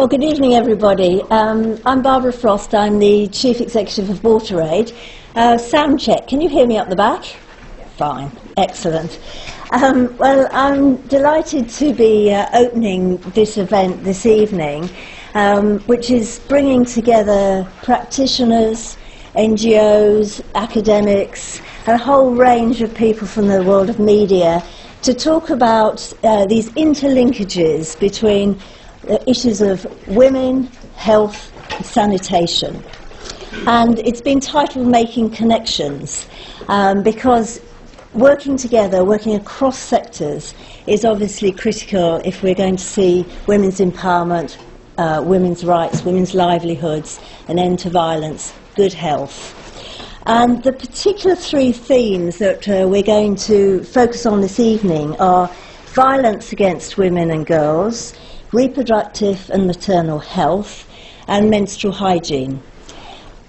Well, good evening, everybody. Um, I'm Barbara Frost. I'm the Chief Executive of WaterAid. Uh, sound check. Can you hear me up the back? Fine. Excellent. Um, well, I'm delighted to be uh, opening this event this evening, um, which is bringing together practitioners, NGOs, academics, and a whole range of people from the world of media to talk about uh, these interlinkages between issues of women, health, sanitation. And it's been titled Making Connections um, because working together, working across sectors, is obviously critical if we're going to see women's empowerment, uh, women's rights, women's livelihoods, an end to violence, good health. And the particular three themes that uh, we're going to focus on this evening are violence against women and girls, reproductive and maternal health, and menstrual hygiene.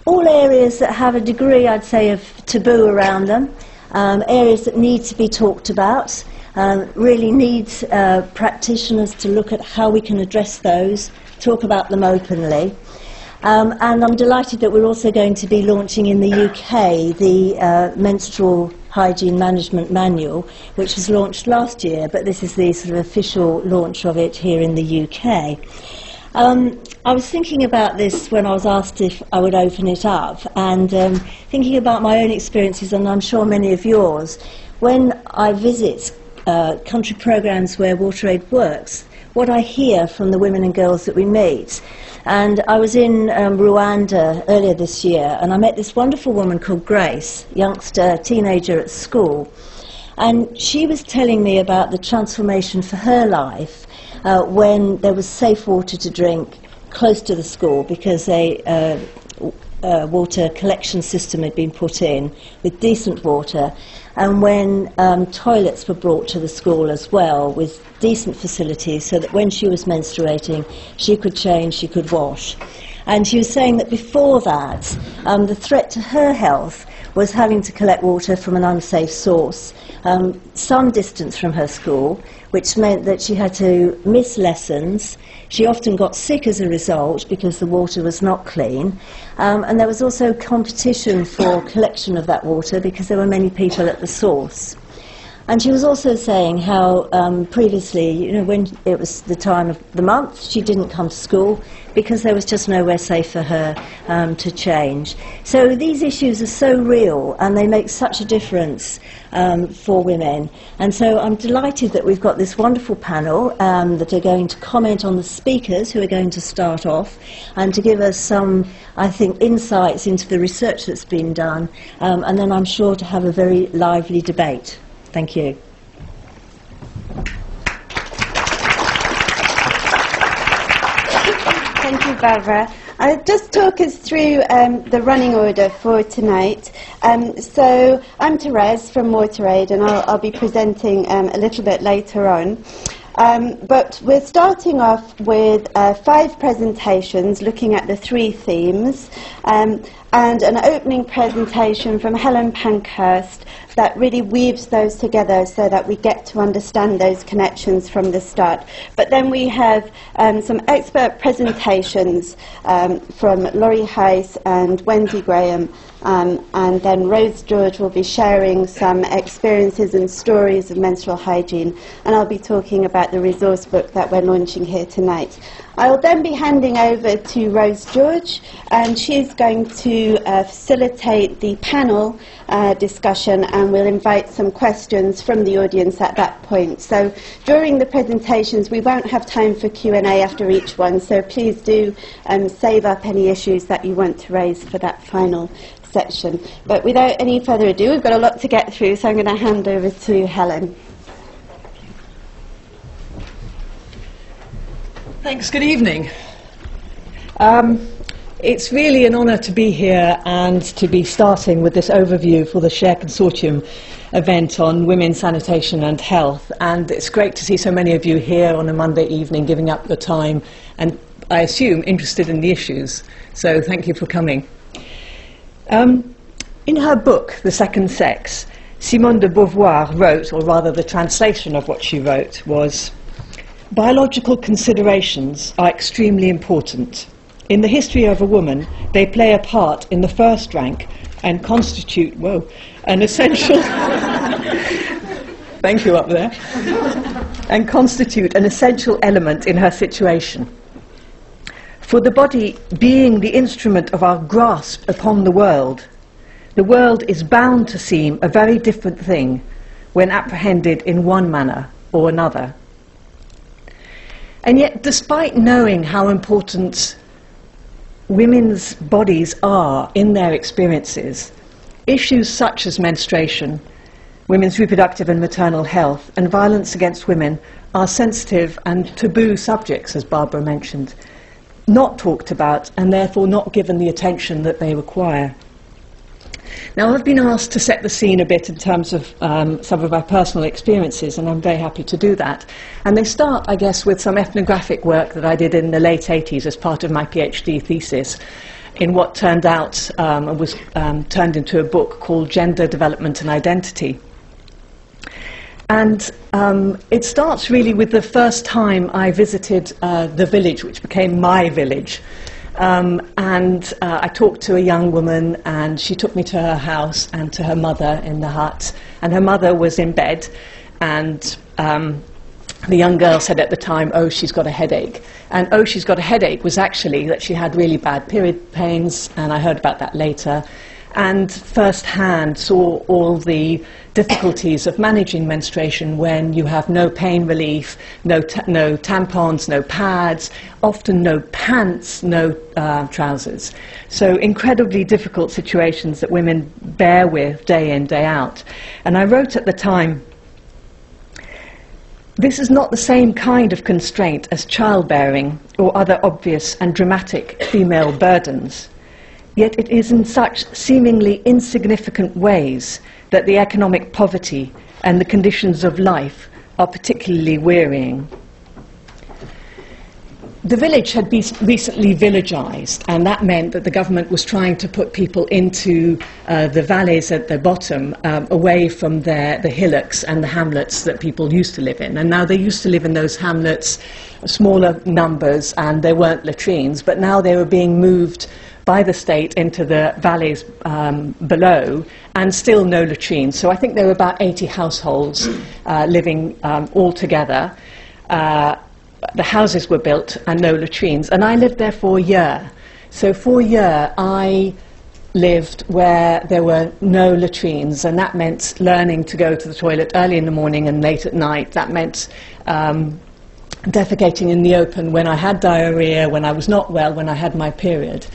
All areas that have a degree, I'd say, of taboo around them, um, areas that need to be talked about, um, really need uh, practitioners to look at how we can address those, talk about them openly. Um, and I'm delighted that we're also going to be launching in the UK the uh, menstrual hygiene management manual, which was launched last year, but this is the sort of official launch of it here in the UK. Um, I was thinking about this when I was asked if I would open it up, and um, thinking about my own experiences, and I'm sure many of yours. When I visit uh, country programs where WaterAid works, what I hear from the women and girls that we meet and I was in um, Rwanda earlier this year, and I met this wonderful woman called Grace, youngster, teenager at school. And she was telling me about the transformation for her life uh, when there was safe water to drink close to the school because a uh, uh, water collection system had been put in with decent water, and when um, toilets were brought to the school as well with decent facilities so that when she was menstruating, she could change, she could wash. And she was saying that before that, um, the threat to her health was having to collect water from an unsafe source, um, some distance from her school, which meant that she had to miss lessons. She often got sick as a result because the water was not clean. Um, and there was also competition for collection of that water because there were many people at the source. And she was also saying how um, previously, you know, when it was the time of the month, she didn't come to school because there was just nowhere safe for her um, to change. So these issues are so real and they make such a difference um, for women. And so I'm delighted that we've got this wonderful panel um, that are going to comment on the speakers who are going to start off and to give us some, I think, insights into the research that's been done. Um, and then I'm sure to have a very lively debate. Thank you. Thank you, Barbara. I'll just talk us through um, the running order for tonight. Um, so I'm Thérèse from WaterAid, and I'll, I'll be presenting um, a little bit later on. Um, but we're starting off with uh, five presentations looking at the three themes um, and an opening presentation from Helen Pankhurst that really weaves those together so that we get to understand those connections from the start. But then we have um, some expert presentations um, from Lori Heise and Wendy Graham, um, and then Rose George will be sharing some experiences and stories of menstrual hygiene, and I'll be talking about the resource book that we're launching here tonight. I'll then be handing over to Rose George, and she's going to uh, facilitate the panel uh, discussion, and we'll invite some questions from the audience at that point. So during the presentations, we won't have time for Q&A after each one, so please do um, save up any issues that you want to raise for that final section. But without any further ado, we've got a lot to get through, so I'm going to hand over to Helen. Thanks, good evening. Um, it's really an honour to be here and to be starting with this overview for the Share Consortium event on women's sanitation and health. And it's great to see so many of you here on a Monday evening giving up your time and, I assume, interested in the issues. So thank you for coming. Um, in her book, The Second Sex, Simone de Beauvoir wrote, or rather the translation of what she wrote was, biological considerations are extremely important. In the history of a woman, they play a part in the first rank and constitute, whoa, an essential. thank you up there. And constitute an essential element in her situation. For the body being the instrument of our grasp upon the world, the world is bound to seem a very different thing when apprehended in one manner or another. And yet, despite knowing how important women's bodies are in their experiences, issues such as menstruation, women's reproductive and maternal health, and violence against women are sensitive and taboo subjects, as Barbara mentioned not talked about and therefore not given the attention that they require. Now, I've been asked to set the scene a bit in terms of um, some of my personal experiences, and I'm very happy to do that. And they start, I guess, with some ethnographic work that I did in the late 80s as part of my PhD thesis in what turned out um, was um, turned into a book called Gender Development and Identity. And um, it starts really with the first time I visited uh, the village, which became my village. Um, and uh, I talked to a young woman, and she took me to her house and to her mother in the hut. And her mother was in bed, and um, the young girl said at the time, Oh, she's got a headache. And Oh, she's got a headache was actually that she had really bad period pains, and I heard about that later and firsthand saw all the difficulties of managing menstruation when you have no pain relief, no, ta- no tampons, no pads, often no pants, no uh, trousers. So, incredibly difficult situations that women bear with day in, day out. And I wrote at the time, this is not the same kind of constraint as childbearing or other obvious and dramatic female burdens. Yet it is in such seemingly insignificant ways that the economic poverty and the conditions of life are particularly wearying. The village had been recently villagized, and that meant that the government was trying to put people into uh, the valleys at the bottom, um, away from their, the hillocks and the hamlets that people used to live in. And now they used to live in those hamlets, smaller numbers, and there weren't latrines, but now they were being moved by the state into the valleys um, below, and still no latrines. So I think there were about 80 households uh, living um, all together. Uh, the houses were built and no latrines, and I lived there for a year. So for a year, I lived where there were no latrines, and that meant learning to go to the toilet early in the morning and late at night. That meant um, defecating in the open when I had diarrhea, when I was not well, when I had my period.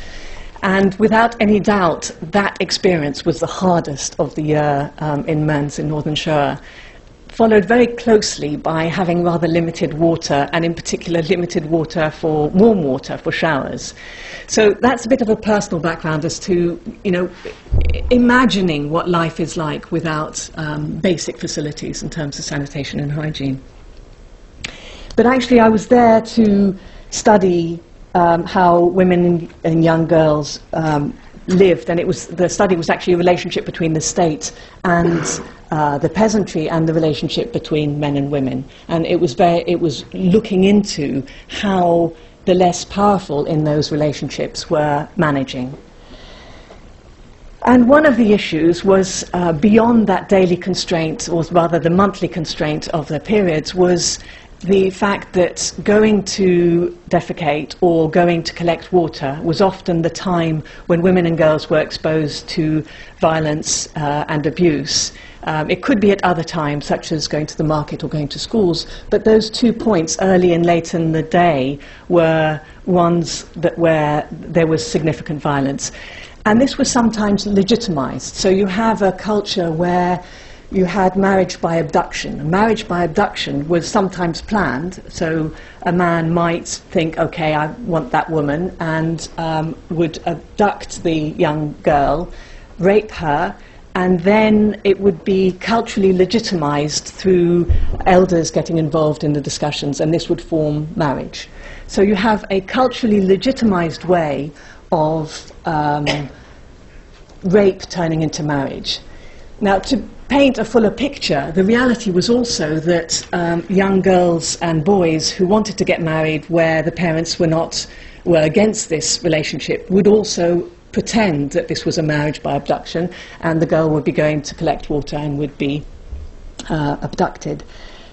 And without any doubt, that experience was the hardest of the year um, in Menz in Northern Shoa, followed very closely by having rather limited water, and in particular limited water for warm water for showers. So that's a bit of a personal background as to, you know, imagining what life is like without um, basic facilities in terms of sanitation and hygiene. But actually, I was there to study um, how women and young girls um, lived, and it was the study was actually a relationship between the state and uh, the peasantry and the relationship between men and women, and it was very, it was looking into how the less powerful in those relationships were managing. And one of the issues was uh, beyond that daily constraint, or rather the monthly constraint of the periods, was the fact that going to defecate or going to collect water was often the time when women and girls were exposed to violence uh, and abuse. Um, it could be at other times, such as going to the market or going to schools, but those two points, early and late in the day, were ones that where there was significant violence. And this was sometimes legitimized. So you have a culture where you had marriage by abduction. Marriage by abduction was sometimes planned, so a man might think, okay, I want that woman, and um, would abduct the young girl, rape her, and then it would be culturally legitimized through elders getting involved in the discussions, and this would form marriage. So you have a culturally legitimized way of um, rape turning into marriage. Now, to paint a fuller picture, the reality was also that um, young girls and boys who wanted to get married where the parents were not were against this relationship would also pretend that this was a marriage by abduction and the girl would be going to collect water and would be uh, abducted.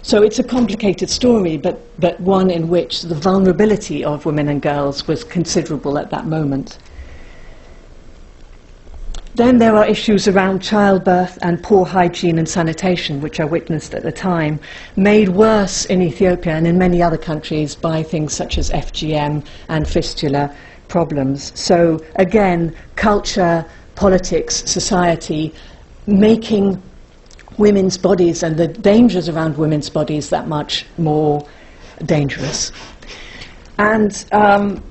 So it's a complicated story, but, but one in which the vulnerability of women and girls was considerable at that moment. Then there are issues around childbirth and poor hygiene and sanitation, which I witnessed at the time, made worse in Ethiopia and in many other countries by things such as FGM and fistula problems. So again, culture, politics, society, making women's bodies and the dangers around women's bodies that much more dangerous. And um,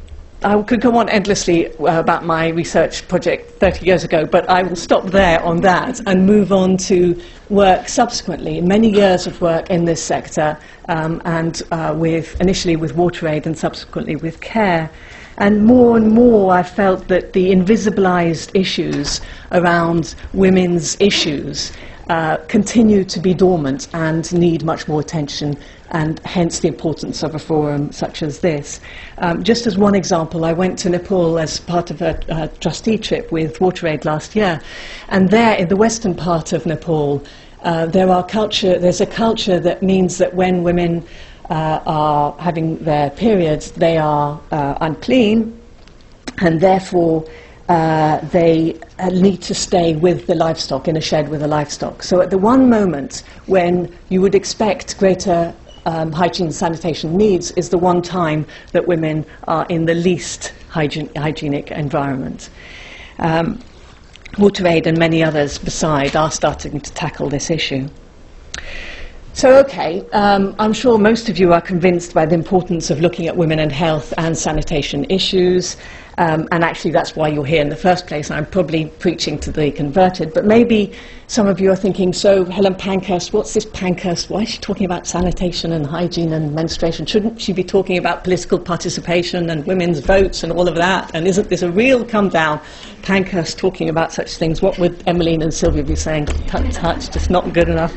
I could go on endlessly uh, about my research project 30 years ago, but I will stop there on that and move on to work subsequently. Many years of work in this sector, um, and uh, with initially with WaterAid and subsequently with CARE. And more and more, I felt that the invisibilized issues around women's issues uh, continue to be dormant and need much more attention, and hence the importance of a forum such as this. Um, just as one example, I went to Nepal as part of a, a trustee trip with WaterAid last year, and there in the western part of Nepal, uh, there are culture, there's a culture that means that when women uh, are having their periods, they are uh, unclean, and therefore uh, they uh, need to stay with the livestock in a shed with the livestock. So at the one moment when you would expect greater um, hygiene and sanitation needs is the one time that women are in the least hygiene, hygienic environment. Um, WaterAid and many others beside are starting to tackle this issue. So, okay, um, I'm sure most of you are convinced by the importance of looking at women and health and sanitation issues. Um, and actually, that's why you're here in the first place. I'm probably preaching to the converted. But maybe some of you are thinking, so Helen Pankhurst, what's this Pankhurst? Why is she talking about sanitation and hygiene and menstruation? Shouldn't she be talking about political participation and women's votes and all of that? And isn't this a real come down? Pankhurst talking about such things. What would Emmeline and Sylvia be saying? Tut tut, just not good enough.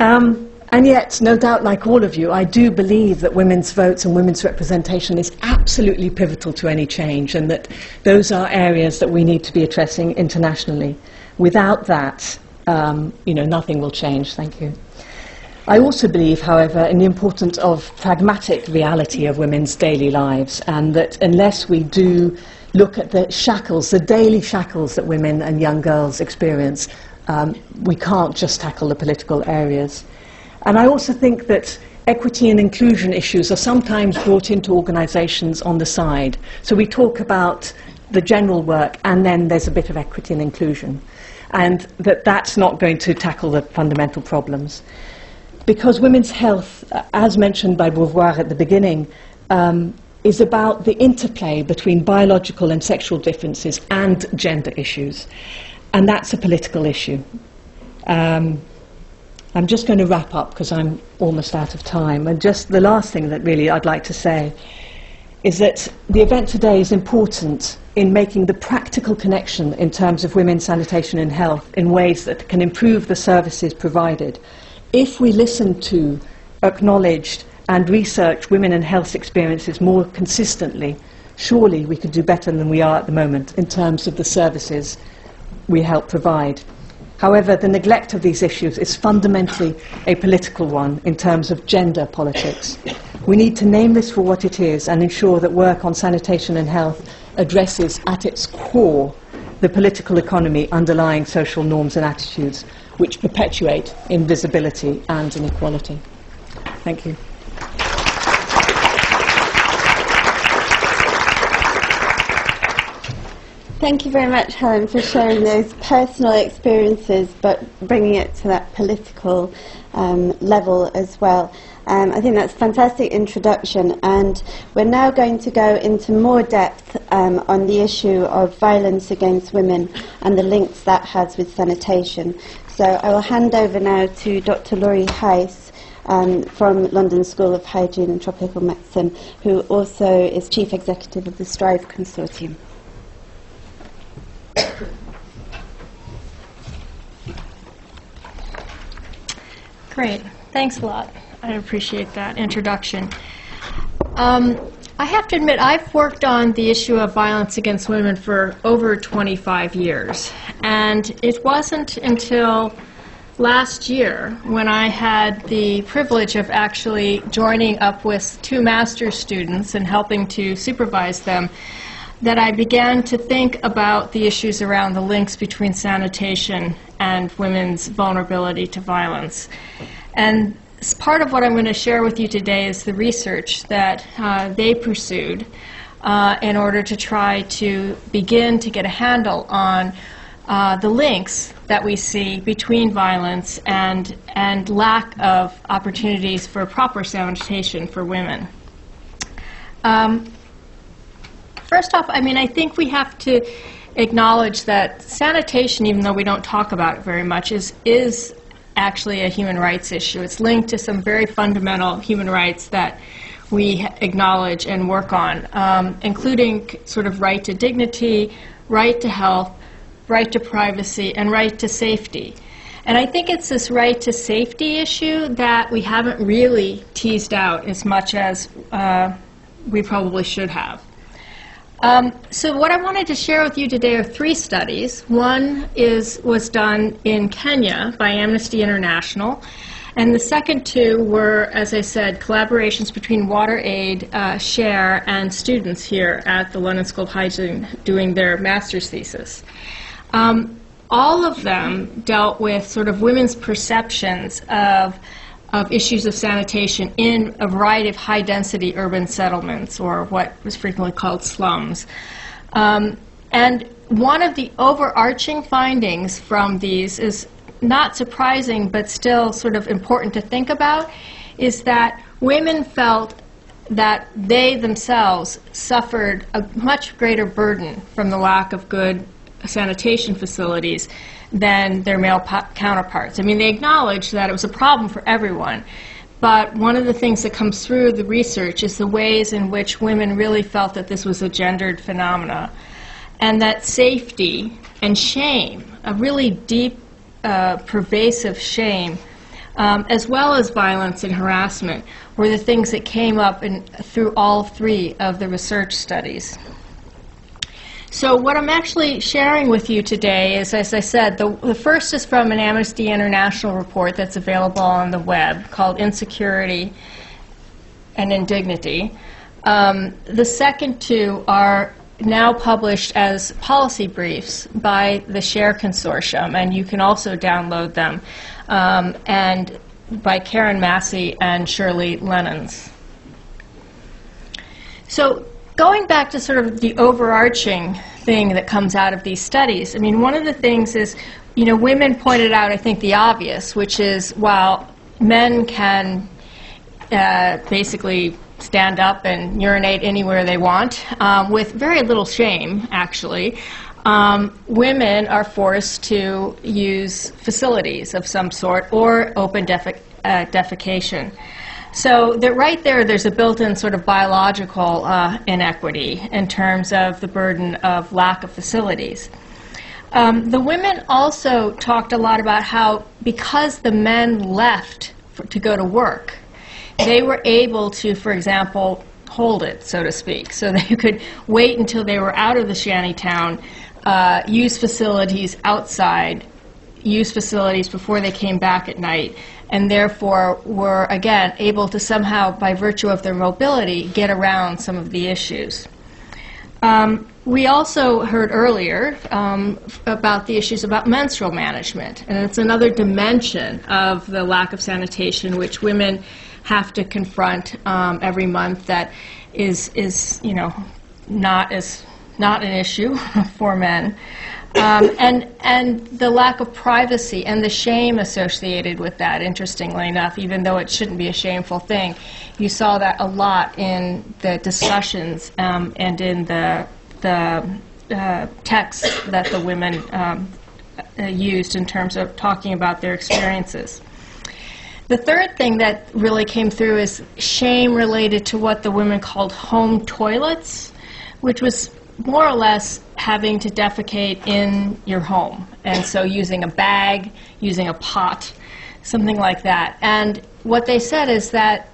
Um, and yet, no doubt, like all of you, I do believe that women's votes and women's representation is absolutely pivotal to any change, and that those are areas that we need to be addressing internationally. Without that, um, you know, nothing will change. Thank you. I also believe, however, in the importance of pragmatic reality of women's daily lives, and that unless we do look at the shackles, the daily shackles that women and young girls experience, um, we can't just tackle the political areas. And I also think that equity and inclusion issues are sometimes brought into organisations on the side. So we talk about the general work and then there's a bit of equity and inclusion. And that that's not going to tackle the fundamental problems. Because women's health, as mentioned by Beauvoir at the beginning, um, is about the interplay between biological and sexual differences and gender issues. And that's a political issue. Um, I'm just going to wrap up because I'm almost out of time. And just the last thing that really I'd like to say is that the event today is important in making the practical connection in terms of women's sanitation and health in ways that can improve the services provided. If we listen to, acknowledged, and research women and health experiences more consistently, surely we could do better than we are at the moment in terms of the services we help provide. However, the neglect of these issues is fundamentally a political one in terms of gender politics. We need to name this for what it is and ensure that work on sanitation and health addresses at its core the political economy underlying social norms and attitudes which perpetuate invisibility and inequality. Thank you. Thank you very much, Helen, for sharing those personal experiences, but bringing it to that political um, level as well. Um, I think that's a fantastic introduction, and we're now going to go into more depth um, on the issue of violence against women and the links that has with sanitation. So I will hand over now to Dr. Lori Heise. Um, from London School of Hygiene and Tropical Medicine, who also is Chief Executive of the STRIVE Consortium. Great. Thanks a lot. I appreciate that introduction. Um, I have to admit, I've worked on the issue of violence against women for over 25 years. And it wasn't until last year when I had the privilege of actually joining up with two master's students and helping to supervise them that I began to think about the issues around the links between sanitation and women's vulnerability to violence. And part of what I'm going to share with you today is the research that uh, they pursued uh, in order to try to begin to get a handle on uh, the links that we see between violence and, and lack of opportunities for proper sanitation for women. Um, first off, I mean, I think we have to acknowledge that sanitation, even though we don't talk about it very much, is, is actually a human rights issue. It's linked to some very fundamental human rights that we acknowledge and work on, um, including sort of right to dignity, right to health, right to privacy, and right to safety. And I think it's this right to safety issue that we haven't really teased out as much as uh, we probably should have. Um, so what I wanted to share with you today are three studies. One is was done in Kenya by Amnesty International, and the second two were, as I said, collaborations between WaterAid, uh, SHARE, and students here at the London School of Hygiene doing their master's thesis. Um, all of them dealt with sort of women's perceptions of of issues of sanitation in a variety of high density urban settlements, or what was frequently called slums. Um, and one of the overarching findings from these is not surprising, but still sort of important to think about, is that women felt that they themselves suffered a much greater burden from the lack of good sanitation facilities than their male counterparts. I mean, they acknowledged that it was a problem for everyone. But one of the things that comes through the research is the ways in which women really felt that this was a gendered phenomena. And that safety and shame, a really deep, uh, pervasive shame, um, as well as violence and harassment, were the things that came up in, through all three of the research studies. So what I'm actually sharing with you today is, as I said, the, the first is from an Amnesty International report that's available on the web called Insecurity and Indignity. Um, the second two are now published as policy briefs by the SHARE Consortium, and you can also download them, um, and by Karen Massey and Shirley Lennons. So Going back to sort of the overarching thing that comes out of these studies, I mean, one of the things is, you know, women pointed out, I think, the obvious, which is while men can uh, basically stand up and urinate anywhere they want, um, with very little shame, actually, um, women are forced to use facilities of some sort or open defec- uh, defecation. So that right there, there's a built-in sort of biological uh, inequity in terms of the burden of lack of facilities. Um, the women also talked a lot about how because the men left for, to go to work, they were able to, for example, hold it, so to speak. So they could wait until they were out of the shanty town, uh, use facilities outside, use facilities before they came back at night, and therefore were, again, able to somehow, by virtue of their mobility, get around some of the issues. Um, we also heard earlier um, about the issues about menstrual management, and it's another dimension of the lack of sanitation which women have to confront um, every month that is, is, you know, not as not an issue for men. Um, and, and the lack of privacy and the shame associated with that, interestingly enough, even though it shouldn't be a shameful thing. You saw that a lot in the discussions um, and in the, the uh, texts that the women um, uh, used in terms of talking about their experiences. The third thing that really came through is shame related to what the women called home toilets, which was more or less having to defecate in your home. And so using a bag, using a pot. something like that. And what they said is that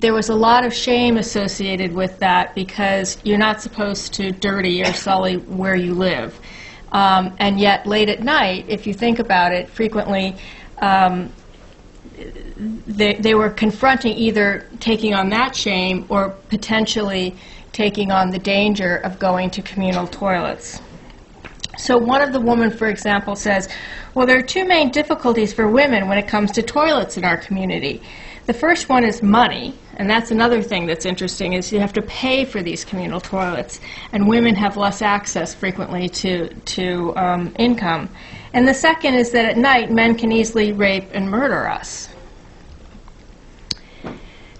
there was a lot of shame associated with that because you're not supposed to dirty or sully where you live. Um, and yet, late at night, if you think about it, frequently um, they, they were confronting either taking on that shame or potentially taking on the danger of going to communal toilets. So one of the women, for example, says, well, there are two main difficulties for women when it comes to toilets in our community. The first one is money, and that's another thing that's interesting, is you have to pay for these communal toilets, and women have less access frequently to, to um, income. And the second is that at night, men can easily rape and murder us.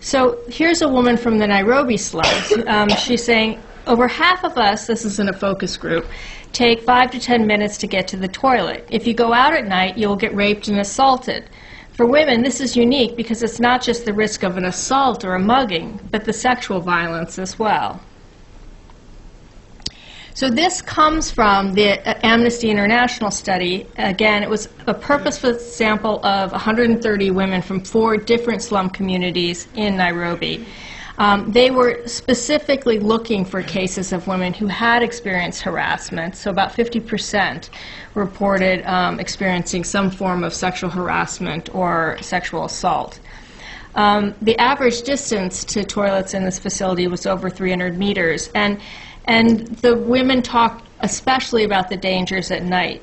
So here's a woman from the Nairobi slums. Um, she's saying, over half of us, this is in a focus group, take five to ten minutes to get to the toilet. If you go out at night, you'll get raped and assaulted. For women, this is unique because it's not just the risk of an assault or a mugging, but the sexual violence as well. So this comes from the Amnesty International study. Again, it was a purposeful sample of 130 women from four different slum communities in Nairobi. Um, they were specifically looking for cases of women who had experienced harassment. So about 50% reported um, experiencing some form of sexual harassment or sexual assault. Um, the average distance to toilets in this facility was over 300 meters. And and the women talked especially about the dangers at night.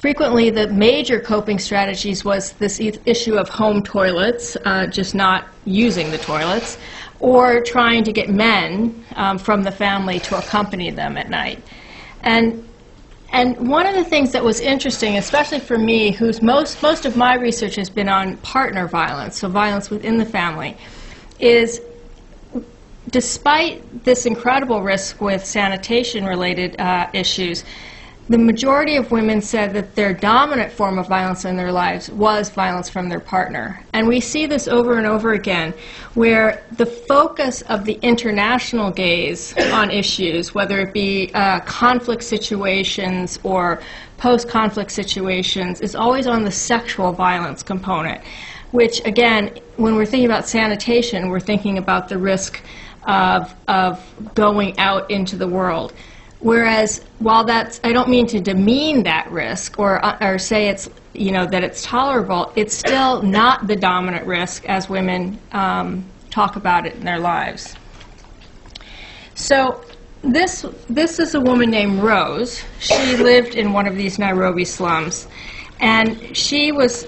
Frequently, the major coping strategies was this e- issue of home toilets, uh, just not using the toilets, or trying to get men um, from the family to accompany them at night. And and one of the things that was interesting, especially for me, whose most most of my research has been on partner violence, so violence within the family, is despite this incredible risk with sanitation related uh, issues, the majority of women said that their dominant form of violence in their lives was violence from their partner. And we see this over and over again, where the focus of the international gaze on issues, whether it be uh, conflict situations or post conflict situations, is always on the sexual violence component. Which, again, when we're thinking about sanitation, we're thinking about the risk of, of going out into the world. Whereas, while that's, I don't mean to demean that risk or, uh, or say it's, you know, that it's tolerable, it's still not the dominant risk as women um, talk about it in their lives. So, this, this is a woman named Rose. She lived in one of these Nairobi slums. And she was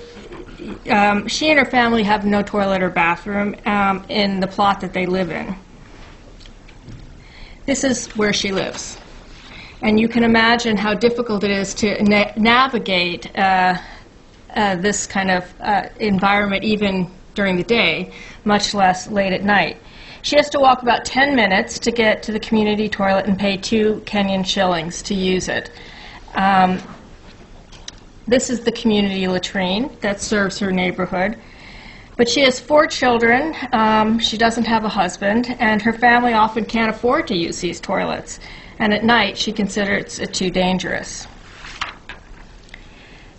um, she and her family have no toilet or bathroom um, in the plot that they live in. This is where she lives. And you can imagine how difficult it is to na- navigate uh, uh, this kind of uh, environment even during the day, much less late at night. She has to walk about 10 minutes to get to the community toilet and pay two Kenyan shillings to use it. Um, this is the community latrine that serves her neighborhood. But she has four children. Um, she doesn't have a husband, and her family often can't afford to use these toilets. And at night, she considers it too dangerous.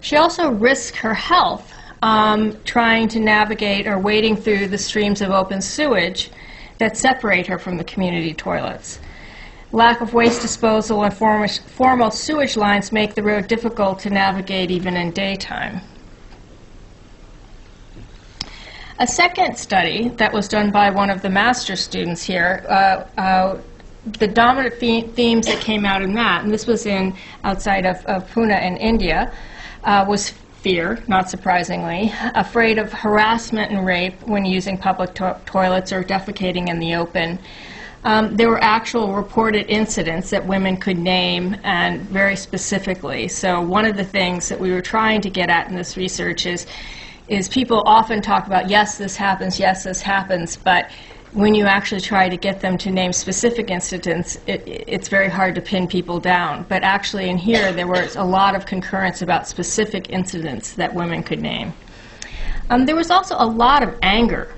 She also risks her health um, trying to navigate or wading through the streams of open sewage that separate her from the community toilets. Lack of waste disposal and formal sewage lines make the road difficult to navigate even in daytime. A second study that was done by one of the master's students here, uh, uh, the dominant themes that came out in that, and this was in outside of, of Pune in India, uh, was fear, not surprisingly, afraid of harassment and rape when using public to- toilets or defecating in the open. Um, there were actual reported incidents that women could name and very specifically. So, one of the things that we were trying to get at in this research is is people often talk about, yes, this happens, yes, this happens, but when you actually try to get them to name specific incidents, it, it's very hard to pin people down. But actually, in here, there was a lot of concurrence about specific incidents that women could name. Um, there was also a lot of anger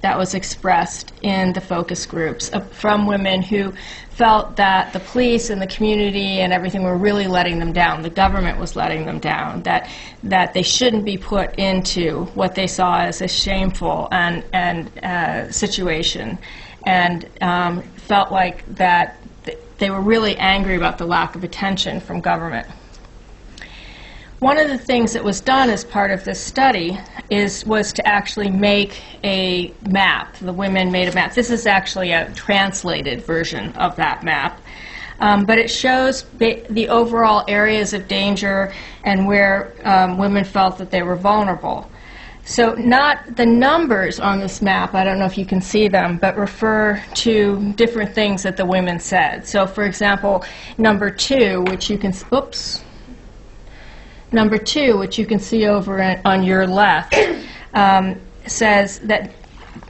that was expressed in the focus groups uh, from women who felt that the police and the community and everything were really letting them down. The government was letting them down. That that they shouldn't be put into what they saw as a shameful and and uh, situation, and um, felt like that th- they were really angry about the lack of attention from government. One of the things that was done as part of this study is was to actually make a map. The women made a map. This is actually a translated version of that map. Um, but it shows the overall areas of danger and where um, women felt that they were vulnerable. So, not the numbers on this map, I don't know if you can see them, but refer to different things that the women said. So, for example, number two, which you can, oops, Number two, which you can see over on your left, um, says that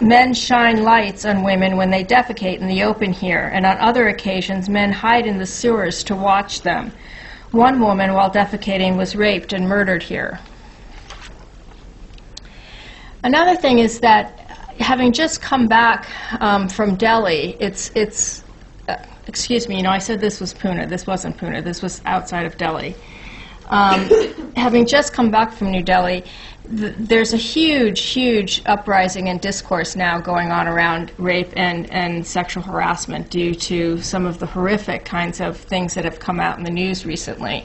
men shine lights on women when they defecate in the open here, and on other occasions, men hide in the sewers to watch them. One woman, while defecating, was raped and murdered here. Another thing is that having just come back um, from Delhi, it's, it's uh, excuse me, you know, I said this was Pune. This wasn't Pune. This was outside of Delhi. Um, having just come back from New Delhi, th- there's a huge, huge uprising and discourse now going on around rape and, and sexual harassment due to some of the horrific kinds of things that have come out in the news recently.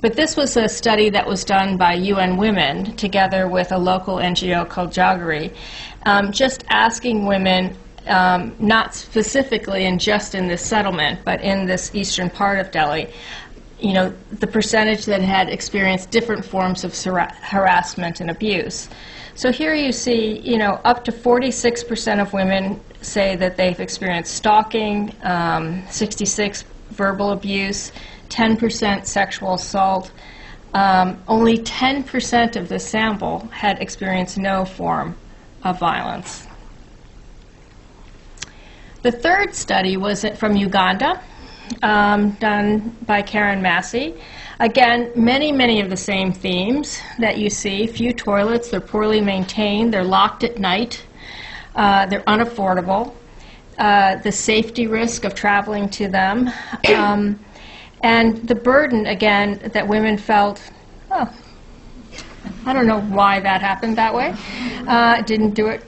But this was a study that was done by UN Women together with a local NGO called Jagori, um, just asking women um, not specifically and just in this settlement, but in this eastern part of Delhi, you know, the percentage that had experienced different forms of harassment and abuse. So here you see, you know, up to 46% of women say that they've experienced stalking, um, 66 verbal abuse, 10% sexual assault. Um, only 10% of the sample had experienced no form of violence. The third study was from Uganda, um, done by Karen Massey. Again, many, many of the same themes that you see. Few toilets, they're poorly maintained, they're locked at night, uh, they're unaffordable, uh, the safety risk of traveling to them, um, and the burden, again, that women felt, oh, I don't know why that happened that way. Uh, didn't do it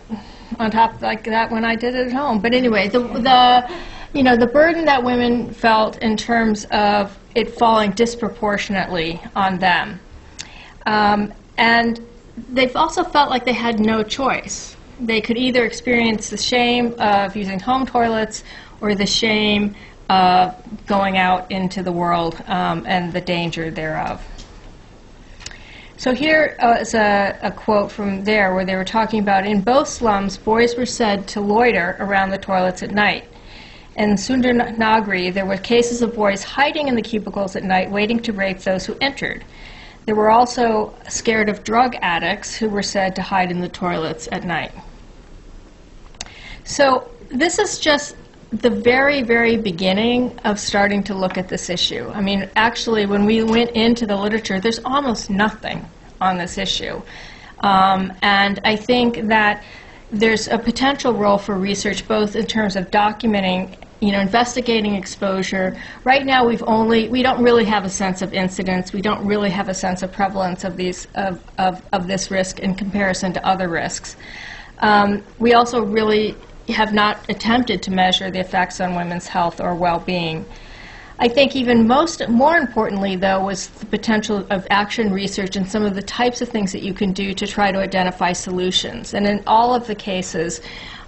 on top like that when I did it at home. But anyway, the, the you know, the burden that women felt in terms of it falling disproportionately on them. Um, and they've also felt like they had no choice. They could either experience the shame of using home toilets or the shame of going out into the world um, and the danger thereof. So here uh, is a, a, quote from there where they were talking about in both slums, boys were said to loiter around the toilets at night. In Sundarnagri, there were cases of boys hiding in the cubicles at night waiting to rape those who entered. There were also scared of drug addicts who were said to hide in the toilets at night. So this is just the very, very beginning of starting to look at this issue. I mean, actually, when we went into the literature, there's almost nothing on this issue. Um, and I think that there's a potential role for research both in terms of documenting you know, investigating exposure. Right now, we've only we don't really have a sense of incidence. We don't really have a sense of prevalence of these of of, of this risk in comparison to other risks. Um, we also really have not attempted to measure the effects on women's health or well-being. I think even most, more importantly, though, was the potential of action research and some of the types of things that you can do to try to identify solutions. And in all of the cases,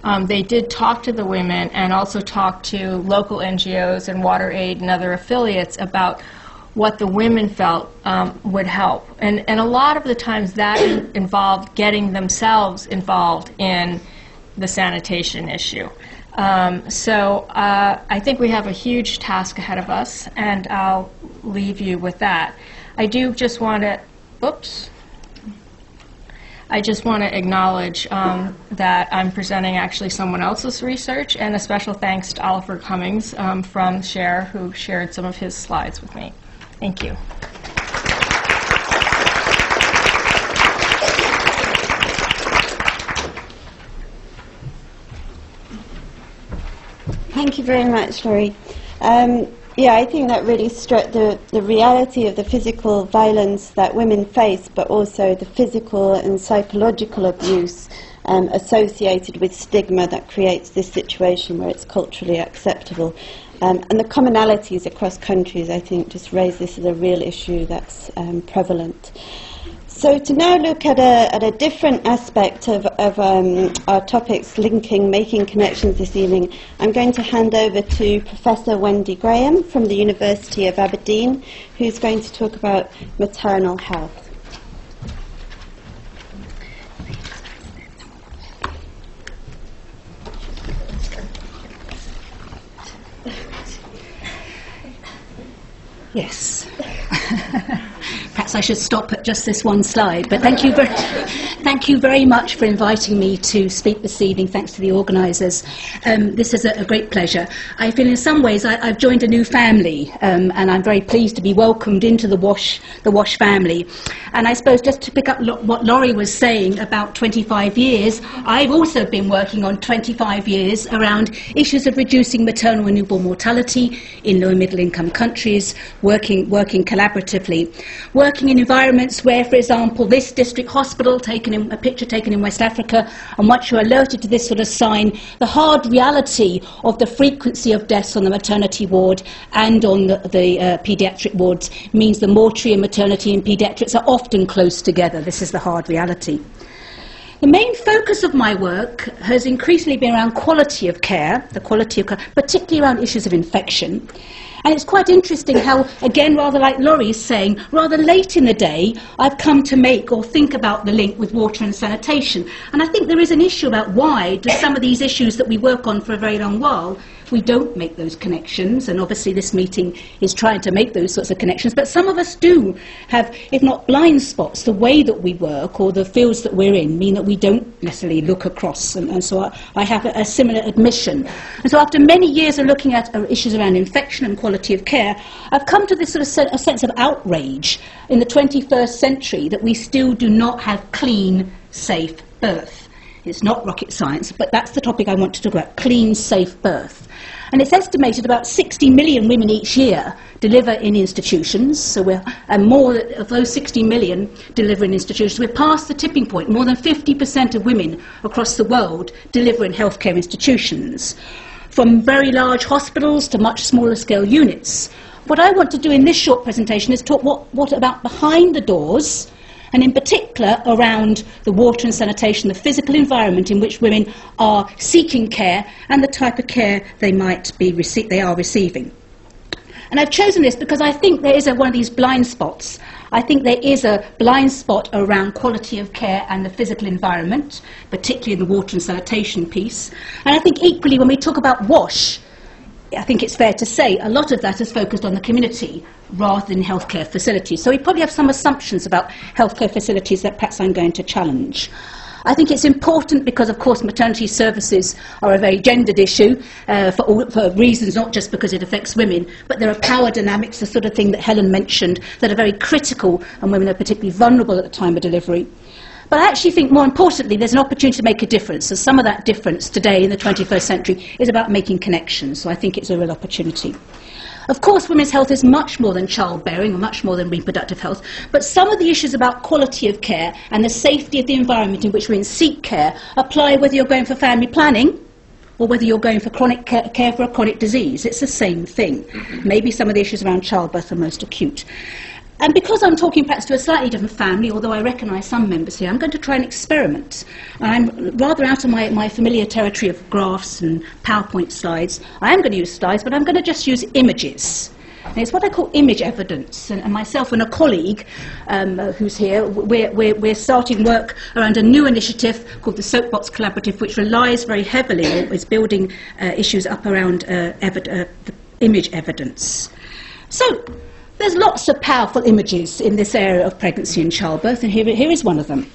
um, they did talk to the women and also talk to local NGOs and WaterAid and other affiliates about what the women felt um, would help. And, and a lot of the times that involved getting themselves involved in the sanitation issue. Um, so uh, I think we have a huge task ahead of us, and I'll leave you with that. I do just want to, oops. I just want to acknowledge um, that I'm presenting actually someone else's research, and a special thanks to Oliver Cummings um, from SHARE, who shared some of his slides with me. Thank you. Thank you very much, Lori. Um, yeah, I think that really struck the, the reality of the physical violence that women face, but also the physical and psychological abuse um, associated with stigma that creates this situation where it's culturally acceptable. Um, and the commonalities across countries, I think, just raise this as a real issue that's um, prevalent. So to now look at a, at a different aspect of, of um, our topics linking, making connections this evening, I'm going to hand over to Professor Wendy Graham from the University of Aberdeen, who's going to talk about maternal health. Yes. Perhaps I should stop at just this one slide, but thank you very, thank you very much for inviting me to speak this evening. Thanks to the organisers. Um, this is a, a, great pleasure. I feel in some ways I, have joined a new family, um, and I'm very pleased to be welcomed into the Wash, the Wash family. And I suppose just to pick up lo- what Lori was saying about 25 years, I've also been working on 25 years around issues of reducing maternal and newborn mortality in low and middle income countries, working, working collaboratively working in environments where, for example, this district hospital, taken in, a picture taken in West Africa, and once you're alerted to this sort of sign, the hard reality of the frequency of deaths on the maternity ward and on the, the uh, paediatric wards means the mortuary and maternity and paediatrics are often close together. This is the hard reality. The main focus of my work has increasingly been around quality of care, the quality of care, particularly around issues of infection. And it's quite interesting how, again, rather like Lori is saying, rather late in the day, I've come to make or think about the link with water and sanitation. And I think there is an issue about why do some of these issues that we work on for a very long while we don't make those connections, and obviously this meeting is trying to make those sorts of connections, but some of us do have, if not blind spots, the way that we work or the fields that we're in mean that we don't necessarily look across, and, and so I, I have a, a, similar admission. And so after many years of looking at uh, issues around infection and quality of care, I've come to this sort of se- a sense of outrage in the 21st century that we still do not have clean, safe birth. It's not rocket science, but that's the topic I want to talk about clean, safe birth. And it's estimated about 60 million women each year deliver in institutions. So we're, and more of those 60 million deliver in institutions. We're past the tipping point. More than 50% of women across the world deliver in healthcare institutions, from very large hospitals to much smaller scale units. What I want to do in this short presentation is talk what, what about behind the doors and in particular around the water and sanitation, the physical environment in which women are seeking care and the type of care they might be they are receiving. And I've chosen this because I think there is a, one of these blind spots. I think there is a blind spot around quality of care and the physical environment, particularly in the water and sanitation piece. And I think equally when we talk about WASH, I think it's fair to say a lot of that is focused on the community rather than healthcare facilities. So we probably have some assumptions about healthcare facilities that perhaps I'm going to challenge. I think it's important because, of course, maternity services are a very gendered issue uh, for, all, for reasons not just because it affects women, but there are power dynamics, the sort of thing that Helen mentioned, that are very critical and women are particularly vulnerable at the time of delivery. But I actually think more importantly, there's an opportunity to make a difference. And some of that difference today in the 21st century is about making connections. So I think it's a real opportunity. Of course, women's health is much more than childbearing or much more than reproductive health, but some of the issues about quality of care and the safety of the environment in which women seek care apply whether you're going for family planning or whether you're going for chronic care, care for a chronic disease. It's the same thing. Mm-hmm. Maybe some of the issues around childbirth are most acute. And because I'm talking perhaps to a slightly different family, although I recognise some members here, I'm going to try an experiment. I'm rather out of my, my familiar territory of graphs and PowerPoint slides. I am going to use slides, but I'm going to just use images. And it's what I call image evidence. And, and myself and a colleague um, who's here, we're, we're, we're, starting work around a new initiative called the Soapbox Collaborative, which relies very heavily, is building uh, issues up around uh, evi- uh, image evidence. So, there's lots of powerful images in this area of pregnancy and childbirth, and here, here is one of them.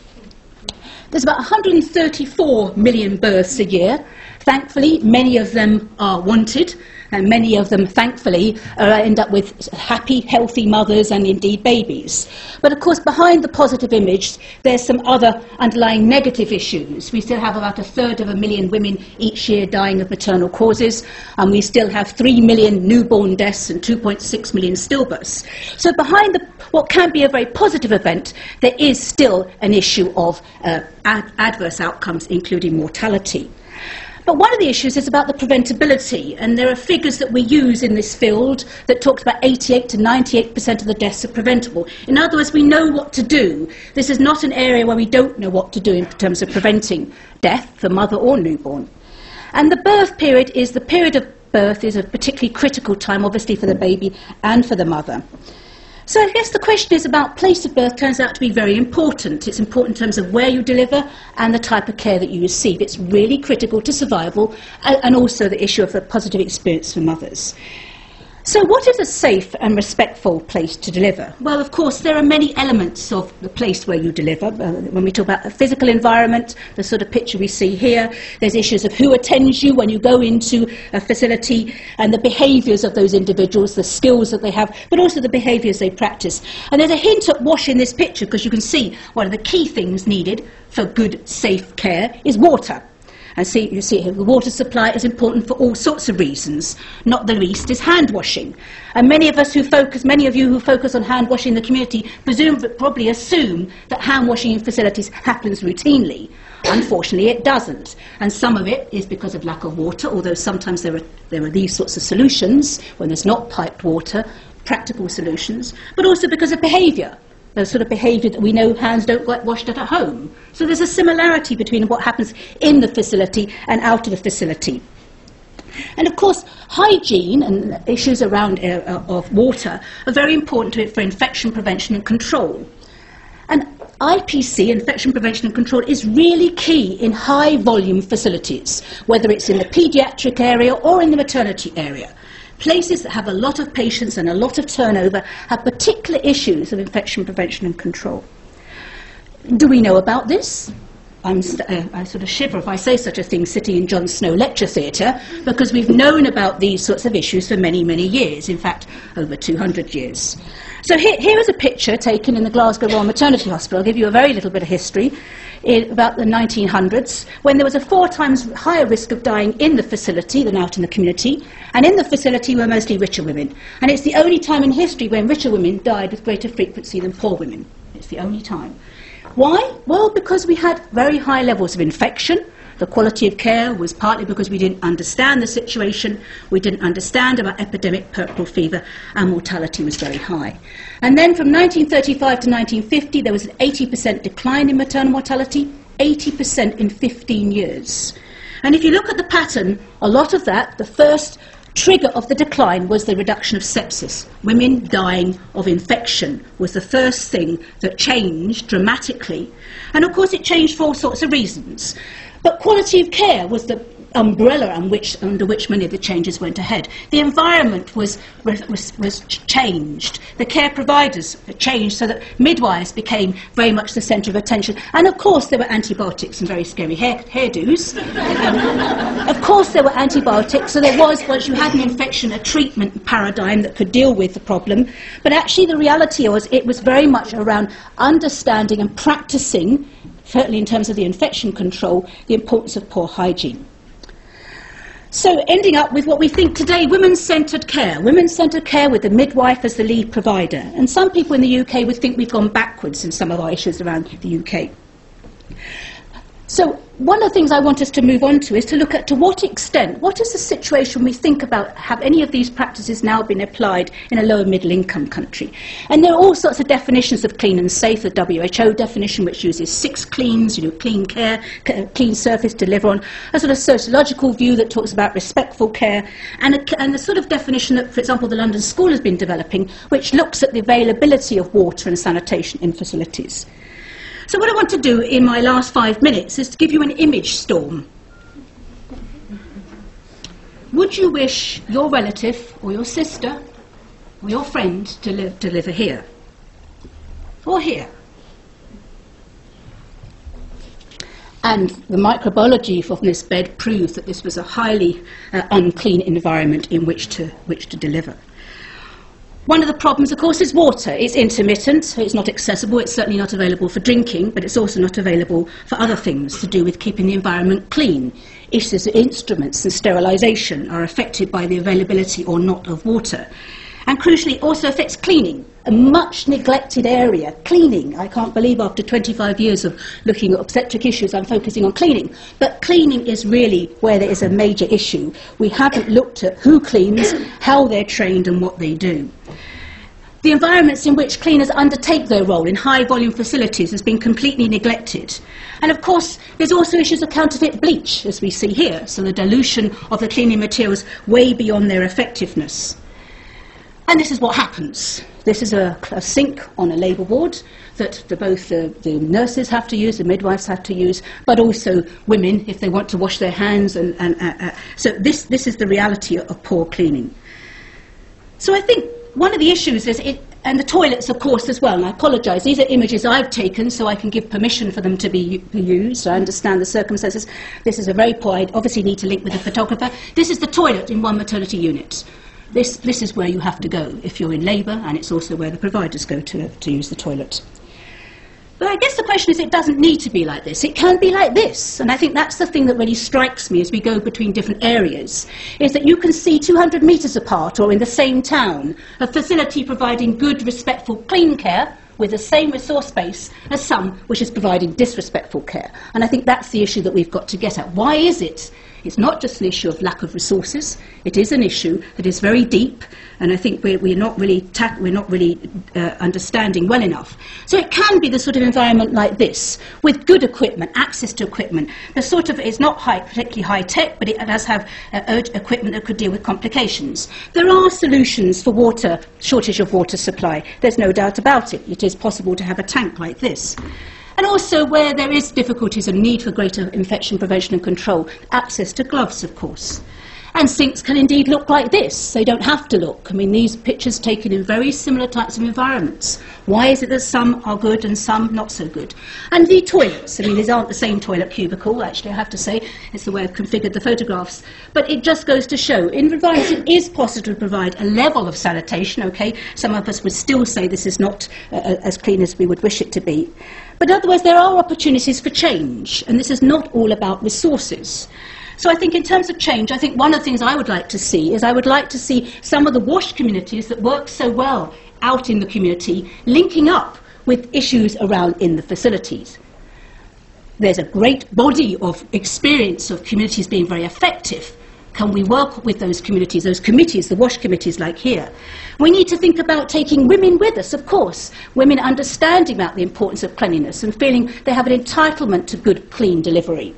There's about 134 million births a year. Thankfully, many of them are wanted, and many of them, thankfully, uh, end up with happy, healthy mothers and indeed babies. But of course, behind the positive image, there's some other underlying negative issues. We still have about a third of a million women each year dying of maternal causes, and we still have 3 million newborn deaths and 2.6 million stillbirths. So behind the, what can be a very positive event, there is still an issue of uh, ad- adverse outcomes, including mortality. But one of the issues is about the preventability, and there are figures that we use in this field that talks about 88 to 98% of the deaths are preventable. In other words, we know what to do. This is not an area where we don't know what to do in terms of preventing death for mother or newborn. And the birth period is the period of birth is a particularly critical time, obviously, for the baby and for the mother. So I guess the question is about place of birth turns out to be very important. It's important in terms of where you deliver and the type of care that you receive. It's really critical to survival and also the issue of the positive experience for mothers. So, what is a safe and respectful place to deliver? Well, of course, there are many elements of the place where you deliver. Uh, when we talk about the physical environment, the sort of picture we see here, there's issues of who attends you when you go into a facility and the behaviours of those individuals, the skills that they have, but also the behaviours they practice. And there's a hint at wash in this picture because you can see one of the key things needed for good, safe care is water. And see, you see here, the water supply is important for all sorts of reasons, not the least is hand washing. And many of us who focus, many of you who focus on hand washing in the community, presume, probably assume that hand washing in facilities happens routinely. Unfortunately, it doesn't. And some of it is because of lack of water, although sometimes there are, there are these sorts of solutions when there's not piped water, practical solutions, but also because of behaviour the sort of behaviour that we know hands don't get washed at home. So there's a similarity between what happens in the facility and out of the facility. And of course, hygiene and issues around uh, uh of water are very important to it for infection prevention and control. And IPC, infection prevention and control, is really key in high volume facilities, whether it's in the paediatric area or in the maternity area. Places that have a lot of patients and a lot of turnover have particular issues of infection prevention and control. Do we know about this? St- uh, i sort of shiver if I say such a thing sitting in John Snow Lecture Theatre because we've known about these sorts of issues for many, many years, in fact, over 200 years. So here, here is a picture taken in the Glasgow Royal Maternity Hospital. I'll give you a very little bit of history in about the 1900s, when there was a four times higher risk of dying in the facility than out in the community, and in the facility were mostly richer women. And it's the only time in history when richer women died with greater frequency than poor women. It's the only time. Why? Well, because we had very high levels of infection, the quality of care was partly because we didn't understand the situation, we didn't understand about epidemic puerperal fever, and mortality was very high. And then from 1935 to 1950, there was an 80% decline in maternal mortality, 80% in 15 years. And if you look at the pattern, a lot of that, the first trigger of the decline was the reduction of sepsis. Women dying of infection was the first thing that changed dramatically. And of course, it changed for all sorts of reasons. But quality of care was the umbrella which, under which many of the changes went ahead. The environment was, was, was changed. The care providers changed so that midwives became very much the centre of attention. And of course, there were antibiotics and very scary hair, hairdos. Um, of course, there were antibiotics, so there was, once you had an infection, a treatment paradigm that could deal with the problem. But actually, the reality was it was very much around understanding and practicing certainly in terms of the infection control, the importance of poor hygiene. So, ending up with what we think today women centred care. Women centred care with the midwife as the lead provider. And some people in the UK would think we've gone backwards in some of our issues around the UK. So, one of the things I want us to move on to is to look at to what extent, what is the situation we think about, have any of these practices now been applied in a lower middle income country? And there are all sorts of definitions of clean and safe, the WHO definition which uses six cleans, you know, clean care, uh, clean surface to live on, a sort of sociological view that talks about respectful care, and, a, and the sort of definition that, for example, the London School has been developing, which looks at the availability of water and sanitation in facilities. So what I want to do in my last five minutes is to give you an image storm. Would you wish your relative or your sister or your friend to live, to live here? Or here? And the microbiology from this bed proves that this was a highly uh, unclean environment in which to, which to deliver. One of the problems, of course, is water. It's intermittent, so it's not accessible, it's certainly not available for drinking, but it's also not available for other things to do with keeping the environment clean. Issues of instruments and sterilisation are affected by the availability or not of water. And crucially, it also affects cleaning, a much neglected area. Cleaning, I can't believe after 25 years of looking at obstetric issues, I'm focusing on cleaning. But cleaning is really where there is a major issue. We haven't looked at who cleans, how they're trained, and what they do. The environments in which cleaners undertake their role in high volume facilities has been completely neglected. And of course, there's also issues of counterfeit bleach, as we see here, so the dilution of the cleaning materials way beyond their effectiveness. And this is what happens. This is a, a sink on a labour ward that the, both the, the, nurses have to use, the midwives have to use, but also women if they want to wash their hands. And, and uh, uh, so this, this is the reality of poor cleaning. So I think one of the issues is it, and the toilets, of course, as well. And I apologise. These are images I've taken, so I can give permission for them to be, used. I understand the circumstances. This is a very poor. I obviously need to link with the photographer. This is the toilet in one maternity unit. This, this is where you have to go if you're in labour, and it's also where the providers go to, to use the toilet. But I guess the question is it doesn't need to be like this. It can be like this. And I think that's the thing that really strikes me as we go between different areas, is that you can see 200 metres apart or in the same town a facility providing good, respectful, clean care with the same resource base as some which is providing disrespectful care. And I think that's the issue that we've got to get at. Why is it it's not just an issue of lack of resources. It is an issue that is very deep, and I think we're, we're not really, we're not really uh, understanding well enough. So it can be the sort of environment like this, with good equipment, access to equipment. The sort of it's not high, particularly high tech, but it does have uh, equipment that could deal with complications. There are solutions for water shortage of water supply. There's no doubt about it. It is possible to have a tank like this. And also where there is difficulties and need for greater infection prevention and control, access to gloves, of course. And sinks can indeed look like this. They don't have to look. I mean, these pictures taken in very similar types of environments. Why is it that some are good and some not so good? And the toilets. I mean, these aren't the same toilet cubicle, actually, I have to say. It's the way I've configured the photographs. But it just goes to show, in environments, it is possible to provide a level of sanitation, okay? Some of us would still say this is not uh, as clean as we would wish it to be. But otherwise, there are opportunities for change, and this is not all about resources. So I think in terms of change, I think one of the things I would like to see is I would like to see some of the WASH communities that work so well out in the community linking up with issues around in the facilities. There's a great body of experience of communities being very effective. Can we work with those communities, those committees, the WASH committees like here? We need to think about taking women with us, of course. Women understanding about the importance of cleanliness and feeling they have an entitlement to good, clean delivery.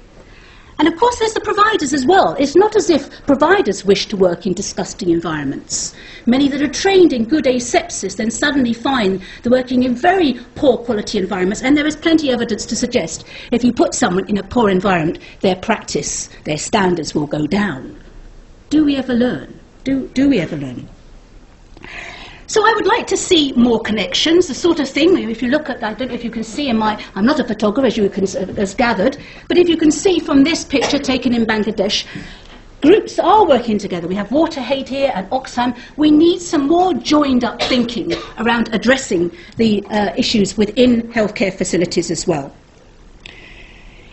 And of course, there's the providers as well. It's not as if providers wish to work in disgusting environments. Many that are trained in good asepsis then suddenly find they're working in very poor quality environments, and there is plenty of evidence to suggest if you put someone in a poor environment, their practice, their standards will go down. Do we ever learn? Do, do we ever learn? So I would like to see more connections, the sort of thing, if you look at, I don't know if you can see in my, I'm not a photographer as you can, as gathered, but if you can see from this picture taken in Bangladesh, groups are working together. We have WaterAid here and Oxfam. We need some more joined up thinking around addressing the uh, issues within healthcare facilities as well.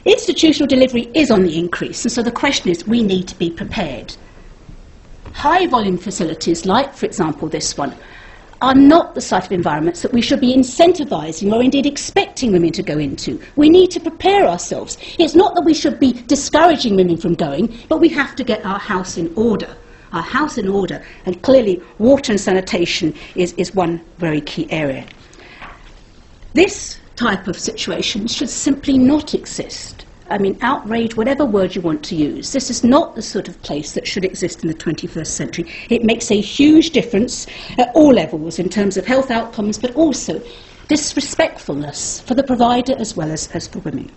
Institutional delivery is on the increase, and so the question is we need to be prepared. High volume facilities, like, for example, this one, are not the sort of environments that we should be incentivising or indeed expecting women to go into. We need to prepare ourselves. It's not that we should be discouraging women from going, but we have to get our house in order. Our house in order, and clearly water and sanitation is, is one very key area. This type of situation should simply not exist. I mean, outrage, whatever word you want to use. This is not the sort of place that should exist in the 21st century. It makes a huge difference at all levels in terms of health outcomes, but also disrespectfulness for the provider as well as, as for women.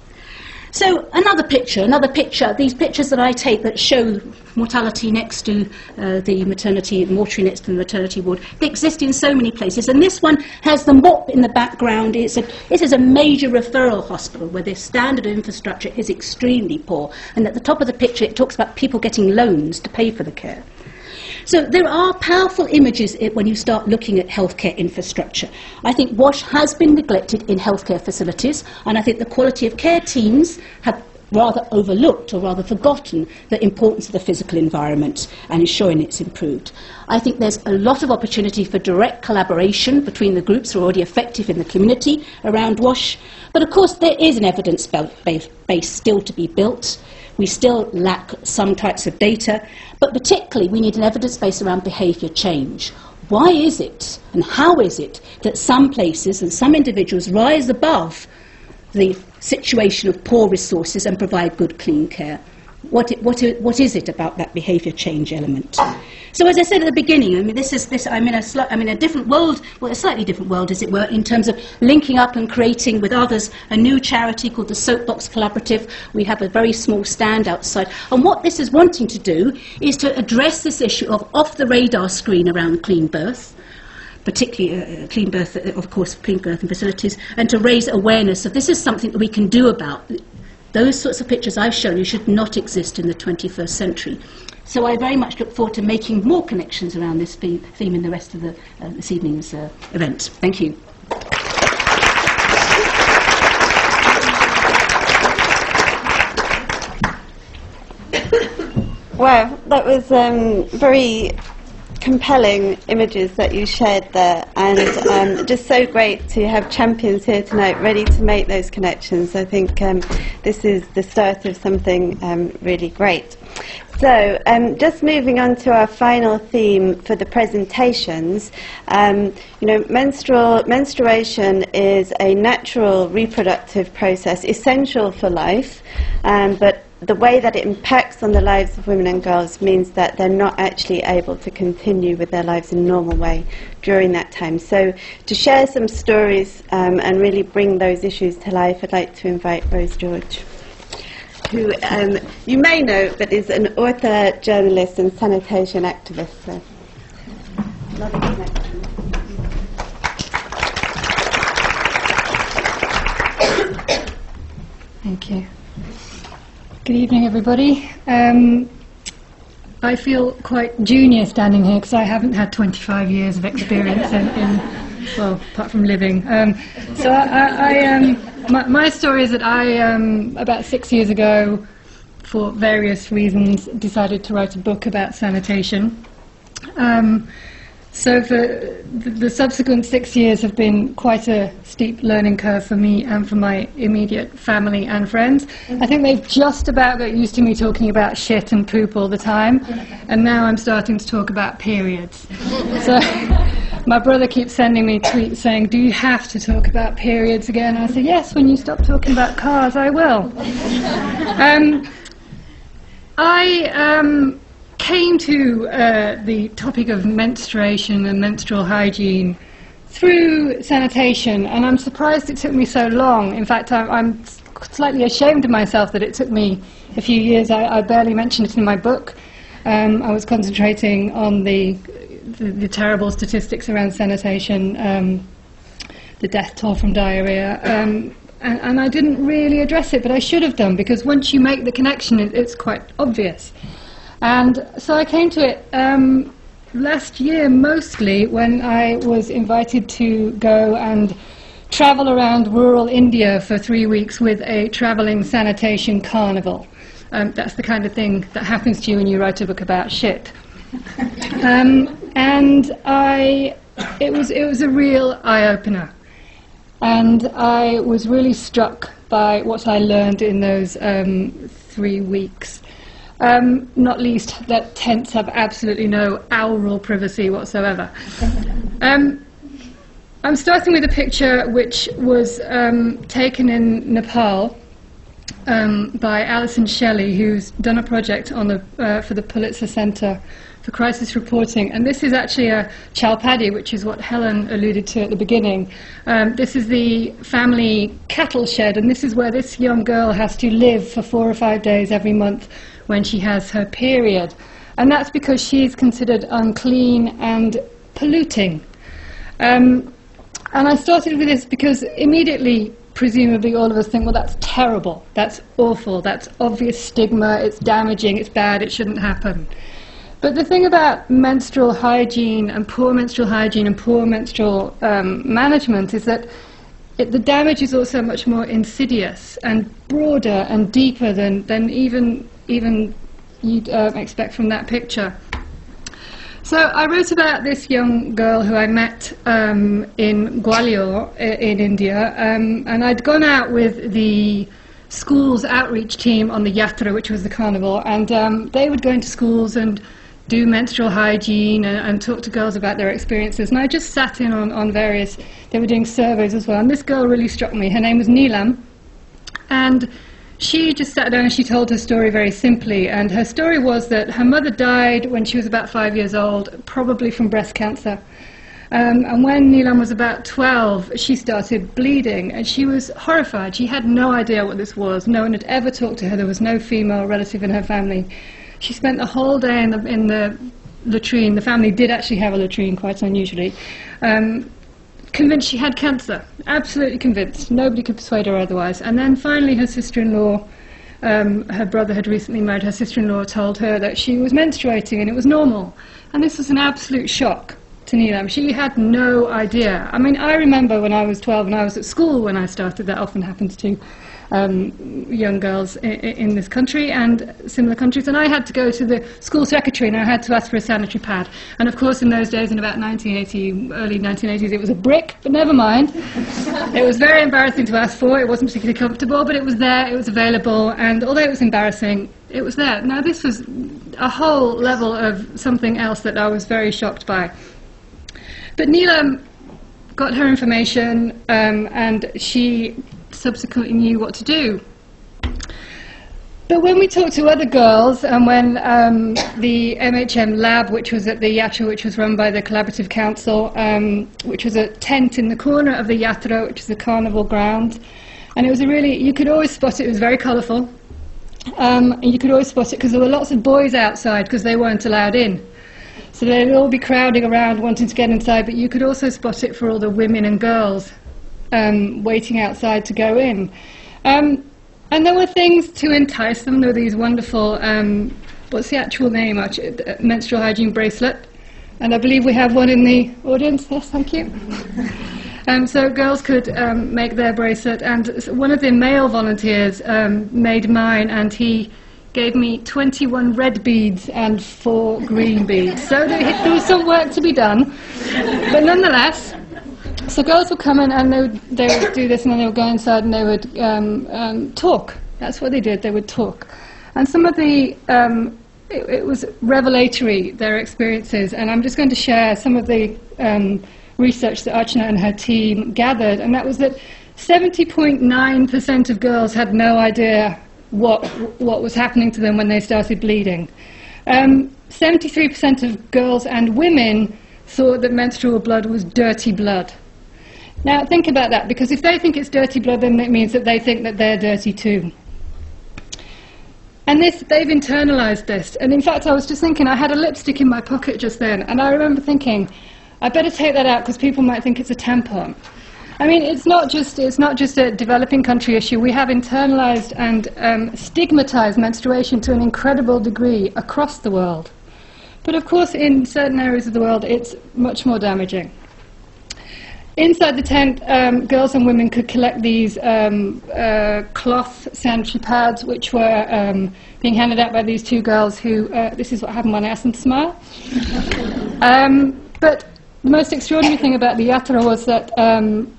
So another picture, another picture, these pictures that I take that show mortality next to uh, the maternity, mortuary next to the maternity ward, they exist in so many places. And this one has the MOP in the background. It's a, this is a major referral hospital where the standard infrastructure is extremely poor. And at the top of the picture, it talks about people getting loans to pay for the care. So there are powerful images when you start looking at healthcare infrastructure. I think WASH has been neglected in healthcare facilities, and I think the quality of care teams have rather overlooked or rather forgotten the importance of the physical environment and ensuring it's improved. I think there's a lot of opportunity for direct collaboration between the groups who are already effective in the community around WASH, but of course there is an evidence base still to be built. We still lack some types of data, but particularly we need an evidence base around behaviour change. Why is it and how is it that some places and some individuals rise above the situation of poor resources and provide good, clean care? What, it, what, it, what is it about that behaviour change element? So as I said at the beginning, I mean, this is this. I'm in a sli- I'm in a different world, well, a slightly different world, as it were, in terms of linking up and creating with others a new charity called the Soapbox Collaborative. We have a very small stand outside, and what this is wanting to do is to address this issue of off the radar screen around clean birth particularly uh, uh clean birth, uh, of course, clean birth and facilities, and to raise awareness that this is something that we can do about those sorts of pictures I've shown you should not exist in the 21st century. So I very much look forward to making more connections around this theme in the rest of the, uh, this evening's uh, event. Thank you. Wow, that was um, very compelling images that you shared there, and um, just so great to have champions here tonight ready to make those connections. I think um, this is the start of something um, really great. So, um, just moving on to our final theme for the presentations, um, you know, menstrual, menstruation is a natural reproductive process essential for life, um, but the way that it impacts on the lives of women and girls means that they're not actually able to continue with their lives in a normal way during that time. So, to share some stories um, and really bring those issues to life, I'd like to invite Rose George, who um, you may know but is an author, journalist, and sanitation activist. So. Thank you. Good evening, everybody. Um, I feel quite junior standing here because I haven't had 25 years of experience in, in well, apart from living. Um, so I, I, I um, my, my, story is that I, um, about six years ago, for various reasons, decided to write a book about sanitation. So the, the subsequent six years have been quite a steep learning curve for me and for my immediate family and friends. I think they've just about got used to me talking about shit and poop all the time, and now I'm starting to talk about periods. So my brother keeps sending me tweets saying, "Do you have to talk about periods again?" I say, "Yes, when you stop talking about cars, I will." Um, I um, came to uh, the topic of menstruation and menstrual hygiene through sanitation, and I'm surprised it took me so long. In fact, I, am slightly ashamed of myself that it took me a few years. I, I barely mentioned it in my book. Um, I was concentrating on the, the, the terrible statistics around sanitation, um, the death toll from diarrhea. Um, and, and, I didn't really address it, but I should have done because once you make the connection, it, it's quite obvious. And so I came to it um, last year mostly when I was invited to go and travel around rural India for three weeks with a travelling sanitation carnival. Um, that's the kind of thing that happens to you when you write a book about shit. Um, and I, it was, it was a real eye opener. And I was really struck by what I learned in those um, three weeks. Um, not least that tents have absolutely no aural privacy whatsoever. Um, I'm starting with a picture which was um, taken in Nepal um, by Alison Shelley, who's done a project on the, uh, for the Pulitzer Center for crisis reporting. And this is actually a Chhaupadi, which is what Helen alluded to at the beginning. Um, this is the family cattle shed, and this is where this young girl has to live for four or five days every month when she has her period. And that's because she's considered unclean and polluting. Um, and I started with this because immediately, presumably, all of us think, well, that's terrible, that's awful, that's obvious stigma, it's damaging, it's bad, it shouldn't happen. But the thing about menstrual hygiene and poor menstrual hygiene and poor menstrual um, management is that it, the damage is also much more insidious and broader and deeper than, than even, even you'd uh, expect from that picture. So I wrote about this young girl who I met um, in Gwalior in India, um, and I'd gone out with the school's outreach team on the Yatra, which was the carnival, and um, they would go into schools and do menstrual hygiene and, and, talk to girls about their experiences. And I just sat in on, on various, they were doing surveys as well. And this girl really struck me. Her name was Neelam. And she just sat down and she told her story very simply. And her story was that her mother died when she was about five years old, probably from breast cancer. Um, and when Neelam was about 12, she started bleeding, and she was horrified. She had no idea what this was. No one had ever talked to her. There was no female relative in her family. She spent the whole day in the, in the latrine. The family did actually have a latrine, quite unusually. Um, convinced she had cancer, absolutely convinced. Nobody could persuade her otherwise. And then finally, her sister in law, um, her brother had recently married, her sister in law told her that she was menstruating and it was normal. And this was an absolute shock to Neelam. She had no idea. I mean, I remember when I was 12 and I was at school when I started, that often happens too um, young girls in, in, this country and similar countries. And I had to go to the school secretary and I had to ask for a sanitary pad. And of course, in those days, in about 1980, early 1980s, it was a brick, but never mind. it was very embarrassing to ask for. It wasn't particularly comfortable, but it was there, it was available. And although it was embarrassing, it was there. Now, this was a whole level of something else that I was very shocked by. But Neelam got her information um, and she subsequently knew what to do. But when we talked to other girls, and when um, the MHM lab, which was at the Yatra, which was run by the Collaborative Council, um, which was a tent in the corner of the Yatra, which is the carnival ground, and it was a really, you could always spot it, it was very colourful, um, and you could always spot it because there were lots of boys outside because they weren't allowed in. So they'd all be crowding around wanting to get inside, but you could also spot it for all the women and girls um, waiting outside to go in. Um, and there were things to entice them. There were these wonderful, um, what's the actual name? Uh, menstrual hygiene bracelet. And I believe we have one in the audience. Yes, thank you. Um, so girls could um, make their bracelet, and one of the male volunteers um, made mine, and he gave me 21 red beads and four green beads. So there was some work to be done, but nonetheless, so girls would come in and they would, they would do this and then they would go inside and they would um, um, talk. That's what they did, they would talk. And some of the, um, it, it, was revelatory, their experiences, and I'm just going to share some of the um, research that Archana and her team gathered, and that was that 70.9% of girls had no idea what, what was happening to them when they started bleeding. 73% um, of girls and women thought that menstrual blood was dirty blood. Now, think about that, because if they think it's dirty blood, then it means that they think that they're dirty too. And this, they've internalized this. And in fact, I was just thinking, I had a lipstick in my pocket just then, and I remember thinking, I better take that out because people might think it's a tampon. I mean, it's not just, it's not just a developing country issue. We have internalized and um, stigmatized menstruation to an incredible degree across the world. But of course, in certain areas of the world, it's much more damaging. Inside the tent, um, girls and women could collect these um, uh, cloth sanitary pads, which were um, being handed out by these two girls who, uh, this is what happened when I asked them to smile. Um, but the most extraordinary thing about the yatra was that, um,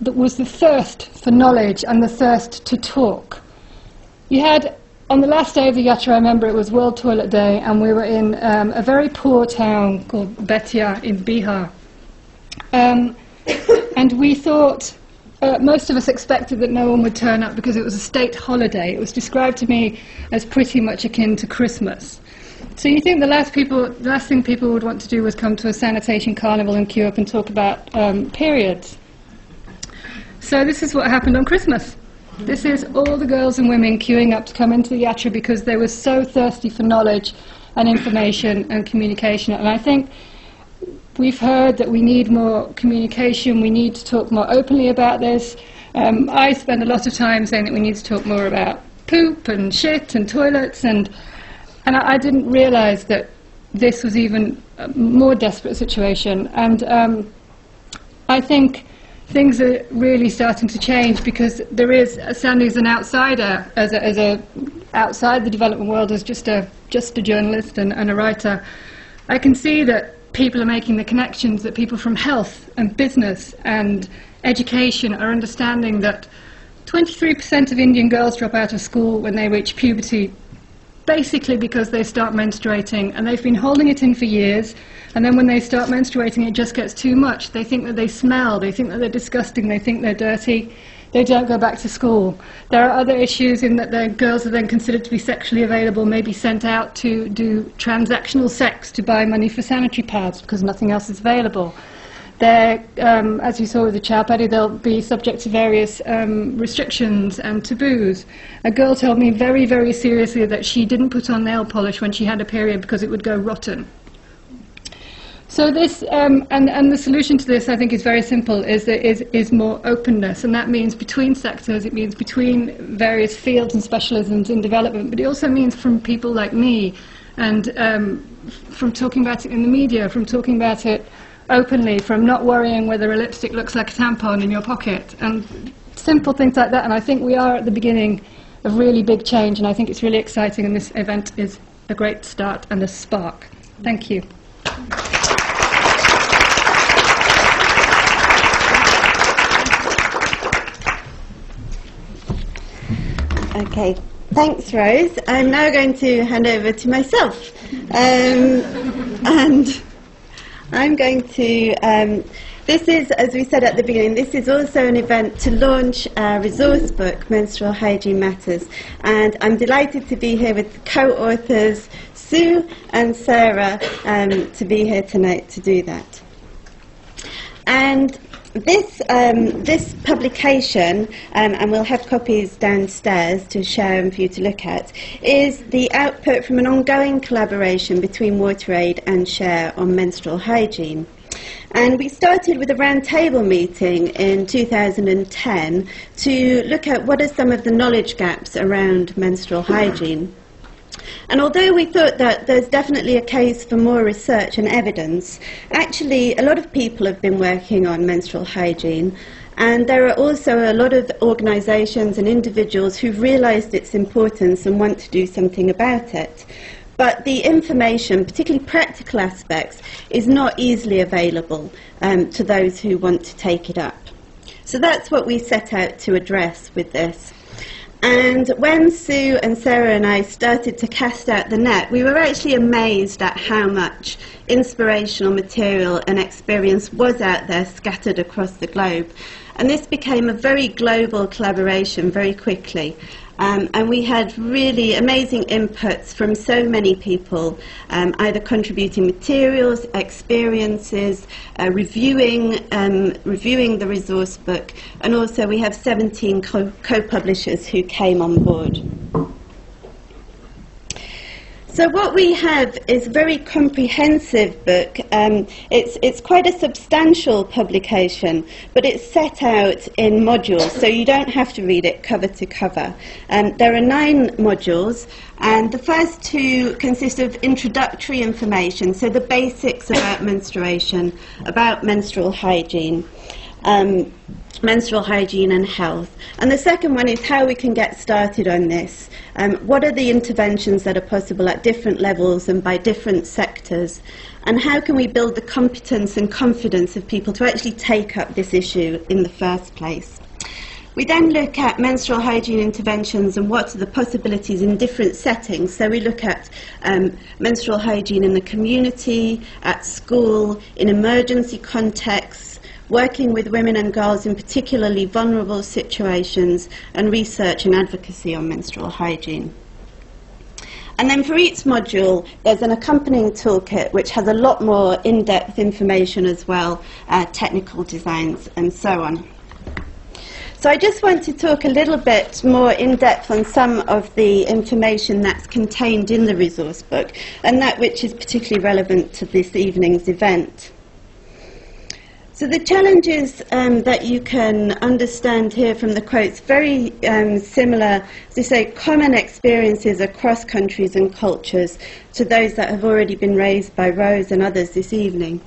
that was the thirst for knowledge and the thirst to talk. You had, on the last day of the yatra, I remember it was World Toilet Day, and we were in um, a very poor town called Betia in Bihar. And we thought, uh, most of us expected that no one would turn up because it was a state holiday. It was described to me as pretty much akin to Christmas. So you think the last people, the last thing people would want to do was come to a sanitation carnival and queue up and talk about um, periods? So this is what happened on Christmas. This is all the girls and women queuing up to come into the Yatra because they were so thirsty for knowledge and information and communication. And I think we've heard that we need more communication, we need to talk more openly about this. Um, I spend a lot of time saying that we need to talk more about poop and shit and toilets, and, and I, I didn't realise that this was even a more desperate situation. And um, I think things are really starting to change because there is, Sandy as an outsider, as a, as a outside the development world, as just a just a journalist and, and a writer, I can see that people are making the connections that people from health and business and education are understanding that 23% of Indian girls drop out of school when they reach puberty, basically because they start menstruating and they've been holding it in for years. And then when they start menstruating, it just gets too much. They think that they smell, they think that they're disgusting, they think they're dirty. They don't go back to school. There are other issues in that the girls are then considered to be sexually available, maybe sent out to do transactional sex to buy money for sanitary pads because nothing else is available. They're, um, as you saw with the Chhaupadi, they'll be subject to various um, restrictions and taboos. A girl told me very, very seriously that she didn't put on nail polish when she had a period because it would go rotten. So this, um, and, and the solution to this, I think, is very simple, is, is, is more openness, and that means between sectors, it means between various fields and specialisms in development, but it also means from people like me, and um, from talking about it in the media, from talking about it openly, from not worrying whether a lipstick looks like a tampon in your pocket, and simple things like that, and I think we are at the beginning of really big change, and I think it's really exciting, and this event is a great start and a spark. Thank you. Okay, thanks, Rose. I'm now going to hand over to myself. Um, and I'm going to. Um, this is, as we said at the beginning, this is also an event to launch our resource book, Menstrual Hygiene Matters. And I'm delighted to be here with co authors Sue and Sarah um, to be here tonight to do that. And this, um, this publication, um, and we'll have copies downstairs to share and for you to look at, is the output from an ongoing collaboration between WaterAid and Share on menstrual hygiene. And we started with a roundtable meeting in 2010 to look at what are some of the knowledge gaps around menstrual hygiene. And although we thought that there's definitely a case for more research and evidence, actually a lot of people have been working on menstrual hygiene. And there are also a lot of organisations and individuals who've realised its importance and want to do something about it. But the information, particularly practical aspects, is not easily available um, to those who want to take it up. So that's what we set out to address with this. And when Sue and Sarah and I started to cast out the net, we were actually amazed at how much inspirational material and experience was out there scattered across the globe. And this became a very global collaboration very quickly. Um, and we had really amazing inputs from so many people, um, either contributing materials, experiences, uh, reviewing, um, reviewing the resource book, and also we have 17 co- co-publishers who came on board. So what we have is a very comprehensive book. Um, it's, it's quite a substantial publication, but it's set out in modules, so you don't have to read it cover to cover. Um, there are nine modules, and the first two consist of introductory information, so the basics about menstruation, about menstrual hygiene. Um, menstrual hygiene and health. And the second one is how we can get started on this. Um, what are the interventions that are possible at different levels and by different sectors? And how can we build the competence and confidence of people to actually take up this issue in the first place? We then look at menstrual hygiene interventions and what are the possibilities in different settings. So we look at um, menstrual hygiene in the community, at school, in emergency contexts, working with women and girls in particularly vulnerable situations, and research and advocacy on menstrual hygiene. And then for each module, there's an accompanying toolkit which has a lot more in-depth information as well, uh, technical designs and so on. So I just want to talk a little bit more in depth on some of the information that's contained in the resource book and that which is particularly relevant to this evening's event. So the challenges um, that you can understand here from the quotes, very um, similar, as I say, common experiences across countries and cultures to those that have already been raised by Rose and others this evening.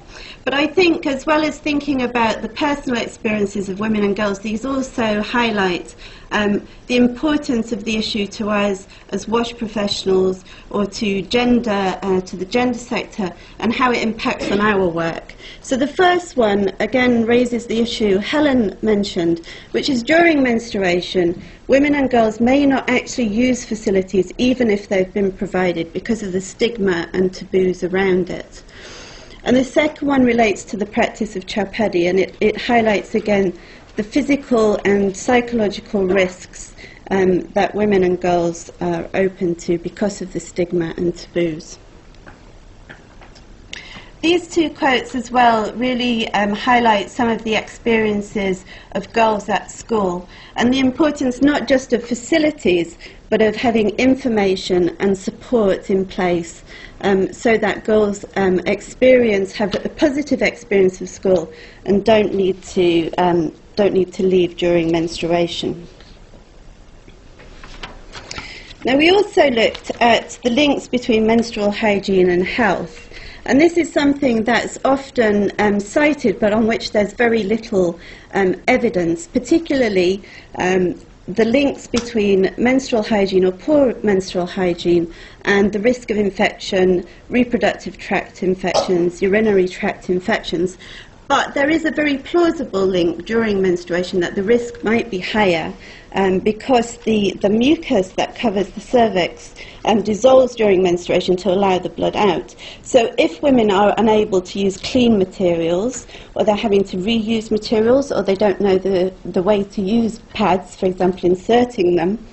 But I think, as well as thinking about the personal experiences of women and girls, these also highlight um, the importance of the issue to us as WASH professionals or to gender, uh, to the gender sector, and how it impacts on our work. So the first one, again, raises the issue Helen mentioned, which is during menstruation, women and girls may not actually use facilities even if they've been provided because of the stigma and taboos around it. And the second one relates to the practice of chhaupadi, and it, it highlights again the physical and psychological risks um, that women and girls are open to because of the stigma and taboos. These two quotes as well really um, highlight some of the experiences of girls at school and the importance not just of facilities but of having information and support in place um, so that girls um, experience, have a positive experience of school and don't need to, um, don't need to leave during menstruation. Now, we also looked at the links between menstrual hygiene and health. And this is something that's often um, cited, but on which there's very little um, evidence, particularly um, the links between menstrual hygiene or poor menstrual hygiene and the risk of infection, reproductive tract infections, urinary tract infections. But there is a very plausible link during menstruation that the risk might be higher um, because the, the mucus that covers the cervix um, dissolves during menstruation to allow the blood out. So if women are unable to use clean materials, or they're having to reuse materials, or they don't know the, the way to use pads, for example, inserting them,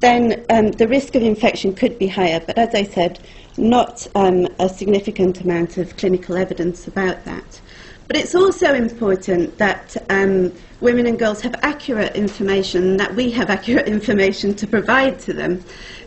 then um, the risk of infection could be higher. But as I said, not um, a significant amount of clinical evidence about that. But it's also important that um, women and girls have accurate information, that we have accurate information to provide to them,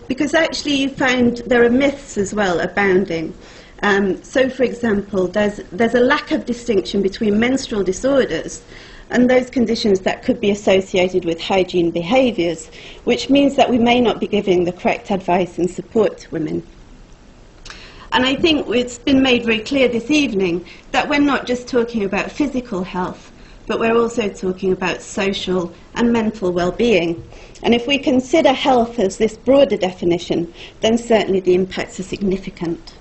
because actually you find there are myths as well abounding. Um, so, for example, there's, there's a lack of distinction between menstrual disorders and those conditions that could be associated with hygiene behaviours, which means that we may not be giving the correct advice and support to women. And I think it's been made very clear this evening that we're not just talking about physical health, but we're also talking about social and mental well-being. And if we consider health as this broader definition, then certainly the impacts are significant.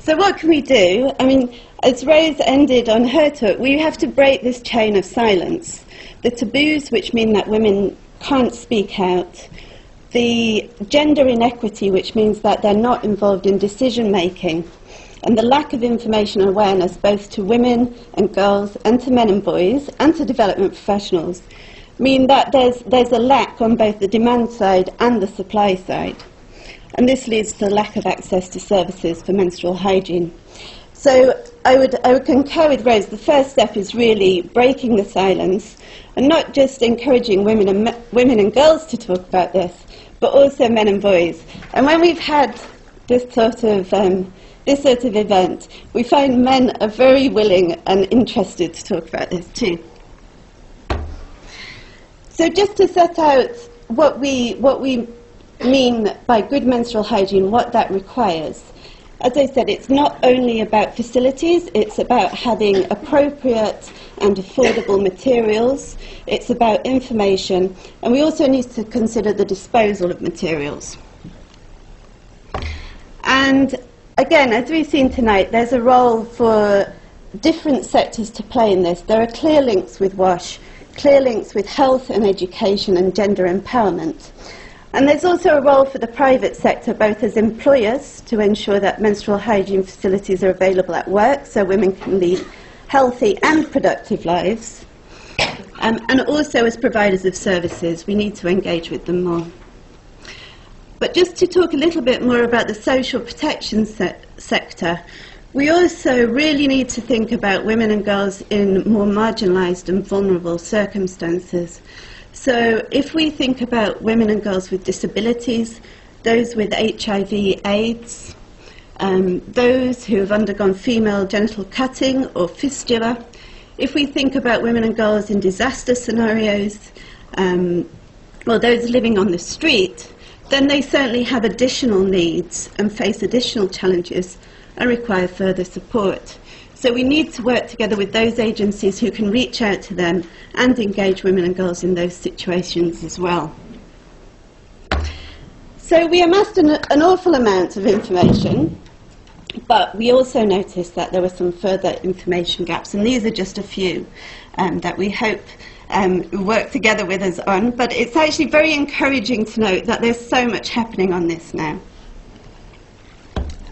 So what can we do? I mean, as Rose ended on her talk, we have to break this chain of silence. The taboos, which mean that women can't speak out, the gender inequity, which means that they're not involved in decision making, and the lack of information and awareness both to women and girls and to men and boys and to development professionals mean that there's, there's a lack on both the demand side and the supply side. And this leads to lack of access to services for menstrual hygiene. So I would, I would concur with Rose. The first step is really breaking the silence and not just encouraging women and, women and girls to talk about this, but also men and boys. And when we've had this sort of um, this sort of event, we find men are very willing and interested to talk about this too. So just to set out what we what we mean by good menstrual hygiene, what that requires. As I said, it's not only about facilities, it's about having appropriate and affordable materials, it's about information, and we also need to consider the disposal of materials. And again, as we've seen tonight, there's a role for different sectors to play in this. There are clear links with WASH, clear links with health and education and gender empowerment. And there's also a role for the private sector, both as employers to ensure that menstrual hygiene facilities are available at work so women can lead healthy and productive lives, um, and also as providers of services. We need to engage with them more. But just to talk a little bit more about the social protection se- sector, we also really need to think about women and girls in more marginalised and vulnerable circumstances. So, if we think about women and girls with disabilities, those with HIV, AIDS, um, those who have undergone female genital cutting or fistula, if we think about women and girls in disaster scenarios, um, or those living on the street, then they certainly have additional needs and face additional challenges and require further support. So we need to work together with those agencies who can reach out to them and engage women and girls in those situations as well. So we amassed an, an awful amount of information, but we also noticed that there were some further information gaps, and these are just a few um, that we hope um, work together with us on. But it's actually very encouraging to note that there's so much happening on this now.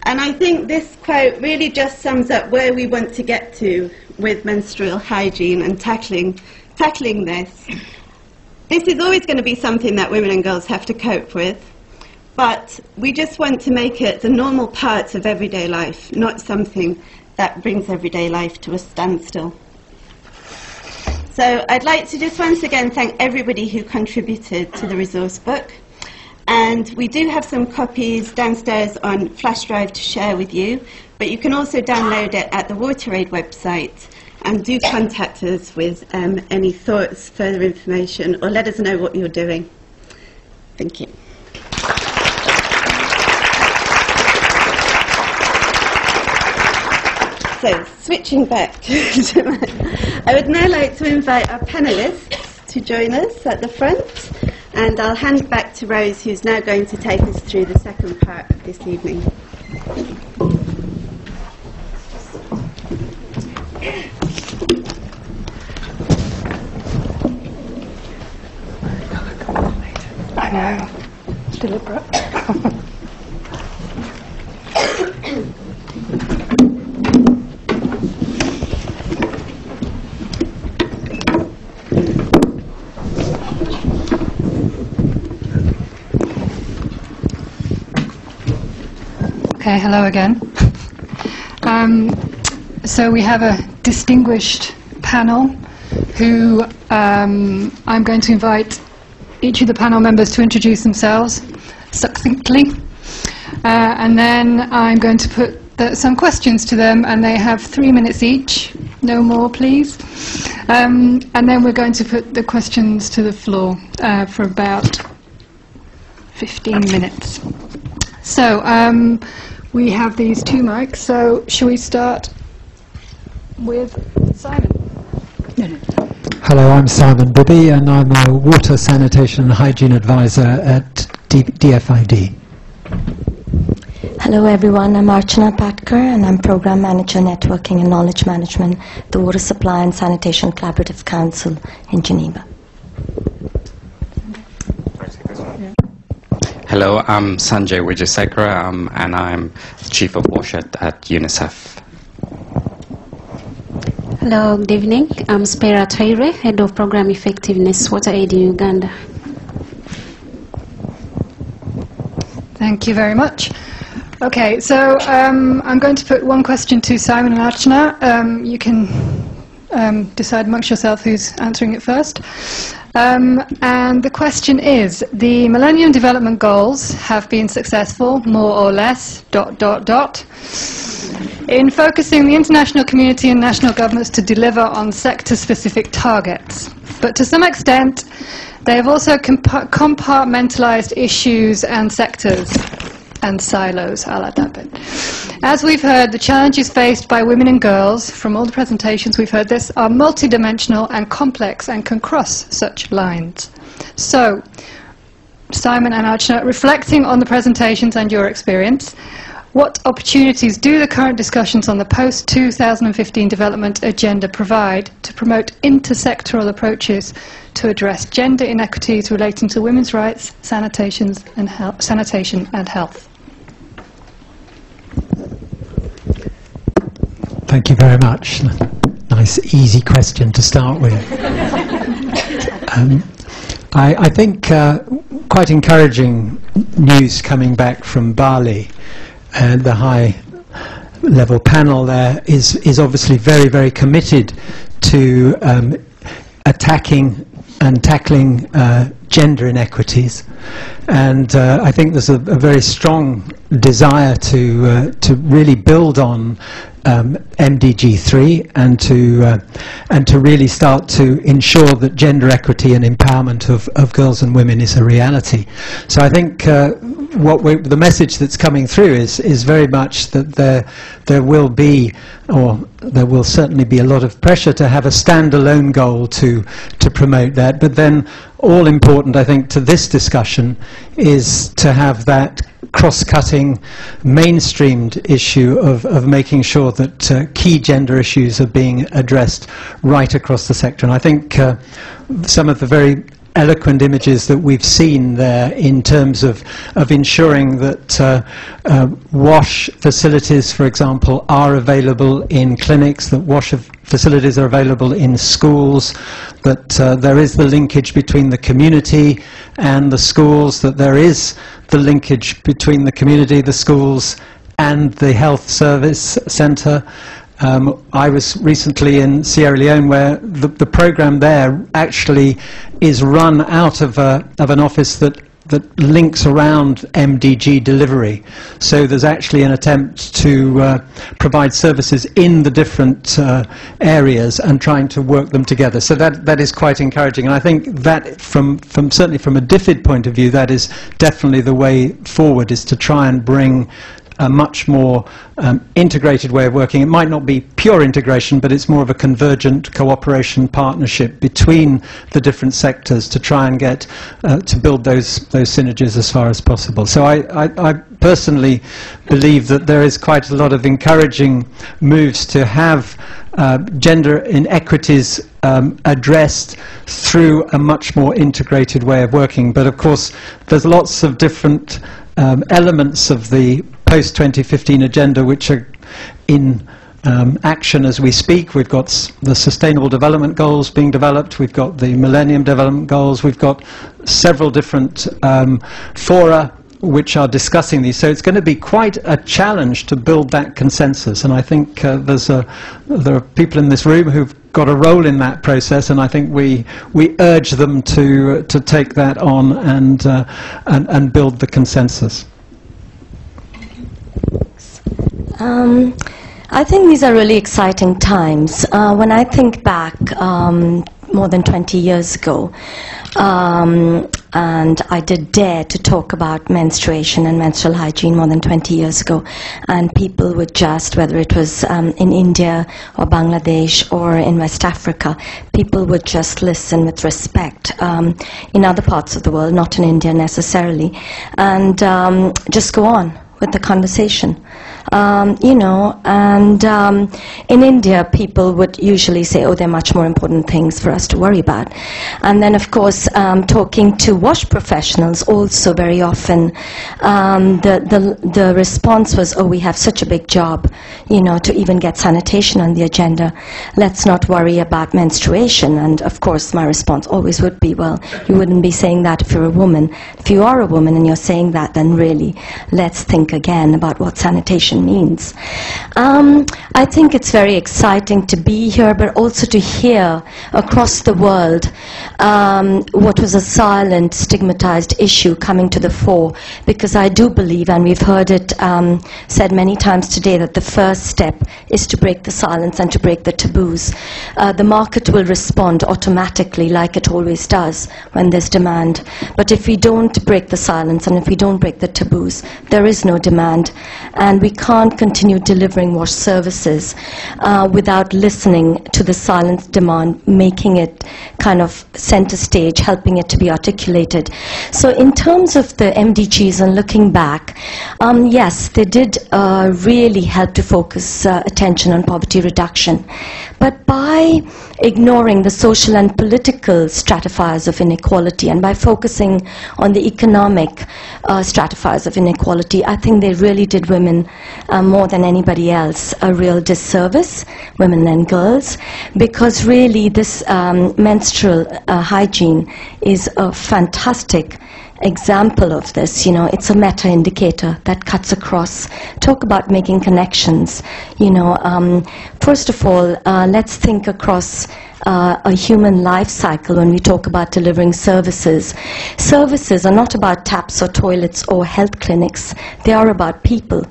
And I think this quote really just sums up where we want to get to with menstrual hygiene and tackling, tackling this. This is always going to be something that women and girls have to cope with, but we just want to make it the normal part of everyday life, not something that brings everyday life to a standstill. So I'd like to just once again thank everybody who contributed to the resource book. And we do have some copies downstairs on flash drive to share with you, but you can also download it at the WaterAid website and do contact us with um, any thoughts, further information, or let us know what you're doing. Thank you. So, switching back I would now like to invite our panellists to join us at the front, and I'll hand back to Rose, who's now going to take us through the second part of this evening. I know. Deliberate. Okay, hello again. Um, so we have a distinguished panel who um, I'm going to invite each of the panel members to introduce themselves succinctly. Uh, and then I'm going to put the, some questions to them, and they have three minutes each, no more, please. Um, and then we're going to put the questions to the floor uh, for about 15 minutes. So um, we have these two mics. So shall we start with Simon? No. Hello, I'm Simon Bibby, and I'm a water sanitation and hygiene advisor at D- DFID. Hello everyone, I'm Archana Patkar and I'm Program Manager Networking and Knowledge Management, the Water Supply and Sanitation Collaborative Council in Geneva. Hello, I'm Sanjay Wijesekera um, and I'm the Chief of WASH at, at UNICEF. Hello, good evening. I'm Spera Taire, Head of Program Effectiveness, Water Aid in Uganda. Thank you very much. Okay, so um, I'm going to put one question to Simon and Archana. Um, you can um, decide amongst yourself who's answering it first. Um, and the question is, the Millennium Development Goals have been successful, more or less, dot, dot, dot, in focusing the international community and national governments to deliver on sector-specific targets. But to some extent, they have also compa- compartmentalized issues and sectors and silos. I'll add that bit. As we've heard, the challenges faced by women and girls from all the presentations we've heard this are multidimensional and complex and can cross such lines. So, Simon and Archana, reflecting on the presentations and your experience, what opportunities do the current discussions on the post-2015 development agenda provide to promote intersectoral approaches to address gender inequities relating to women's rights, sanitation and health? Thank you very much. Nice, easy question to start with. um, I, I, think uh, quite encouraging news coming back from Bali, and the high level panel there is, is obviously very, very committed to um, attacking and tackling uh, gender inequities. And uh, I think there's a, a, very strong desire to, uh, to really build on um, MDG3 and to, uh, and to really start to ensure that gender equity and empowerment of, of girls and women is a reality. So I think uh, what we, the message that's coming through is, is very much that there, there will be, or there will certainly be a lot of pressure to have a standalone goal to, to promote that. But then all important, I think, to this discussion is to have that cross-cutting, mainstreamed issue of, of making sure that uh, key gender issues are being addressed right across the sector. And I think uh, some of the very eloquent images that we've seen there in terms of, of ensuring that uh, uh, wash facilities, for example, are available in clinics, that wash facilities are available in schools, that uh, there is the linkage between the community and the schools, that there is the linkage between the community, the schools, and the health service centre. Um, I was recently in Sierra Leone where the, the program there actually is run out of, a, of an office that that links around MDG delivery. So there's actually an attempt to uh, provide services in the different uh, areas and trying to work them together. So that, that is quite encouraging. And I think that, from, from certainly from a DFID point of view, that is definitely the way forward, is to try and bring a much more um, integrated way of working. It might not be pure integration, but it's more of a convergent cooperation partnership between the different sectors to try and get uh, to build those those synergies as far as possible. So I, I, I personally believe that there is quite a lot of encouraging moves to have uh, gender inequities um, addressed through a much more integrated way of working. But of course, there's lots of different um, elements of the post 2015 agenda which are in um, action as we speak. We've got the Sustainable Development Goals being developed, we've got the Millennium Development Goals, we've got several different um, fora which are discussing these. So it's going to be quite a challenge to build that consensus. And I think uh, there's a, there are people in this room who've got a role in that process, and I think we we urge them to to take that on and uh, and, and build the consensus. Um, I think these are really exciting times. Uh, when I think back um, more than 20 years ago, um, and I did dare to talk about menstruation and menstrual hygiene more than 20 years ago, and people would just, whether it was um, in India or Bangladesh or in West Africa, people would just listen with respect. Um, in other parts of the world, not in India necessarily, and um, just go on with the conversation. Um, you know, and um, in India, people would usually say, oh, there are much more important things for us to worry about. And then, of course, um, talking to wash professionals also very often, um, the, the, the response was, oh, we have such a big job, you know, to even get sanitation on the agenda. Let's not worry about menstruation. And, of course, my response always would be, well, you wouldn't be saying that if you're a woman. If you are a woman and you're saying that, then really, let's think again about what sanitation means. Um, I think it's very exciting to be here, but also to hear across the world um, what was a silent, stigmatized issue coming to the fore, because I do believe, and we've heard it um, said many times today, that the first step is to break the silence and to break the taboos. Uh, the market will respond automatically, like it always does when there's demand. But if we don't break the silence and if we don't break the taboos, there is no demand. And we can't continue delivering wash services uh, without listening to the silent demand, making it kind of center stage, helping it to be articulated. So in terms of the MDGs and looking back, um, yes, they did uh, really help to focus uh, attention on poverty reduction. But by ignoring the social and political stratifiers of inequality. And by focusing on the economic uh, stratifiers of inequality, I think they really did women uh, more than anybody else a real disservice, women and girls, because really this um, menstrual uh, hygiene is a fantastic example of this. You know, it's a meta indicator that cuts across. Talk about making connections. You know, um, first of all, uh, let's think across uh, a human life cycle when we talk about delivering services. Services are not about taps or toilets or health clinics. They are about people.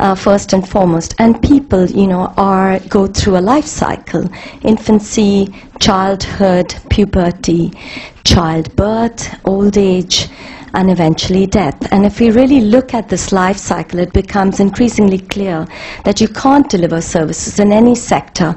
Uh, first and foremost, and people, you know, are go through a life cycle: infancy, childhood, puberty, childbirth, old age, and eventually death. And if we really look at this life cycle, it becomes increasingly clear that you can't deliver services in any sector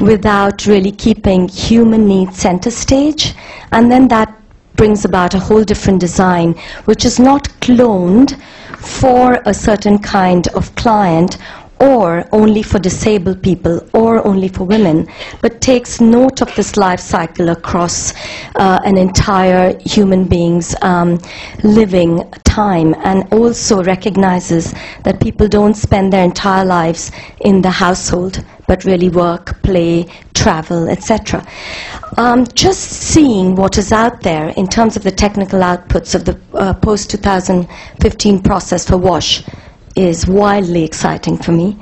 without really keeping human needs center stage. And then that brings about a whole different design, which is not cloned for a certain kind of client or only for disabled people or only for women, but takes note of this life cycle across uh, an entire human being's um, living time and also recognizes that people don't spend their entire lives in the household but really work, play, travel, etc. Um, just seeing what is out there in terms of the technical outputs of the uh, post 2015 process for WASH is wildly exciting for me.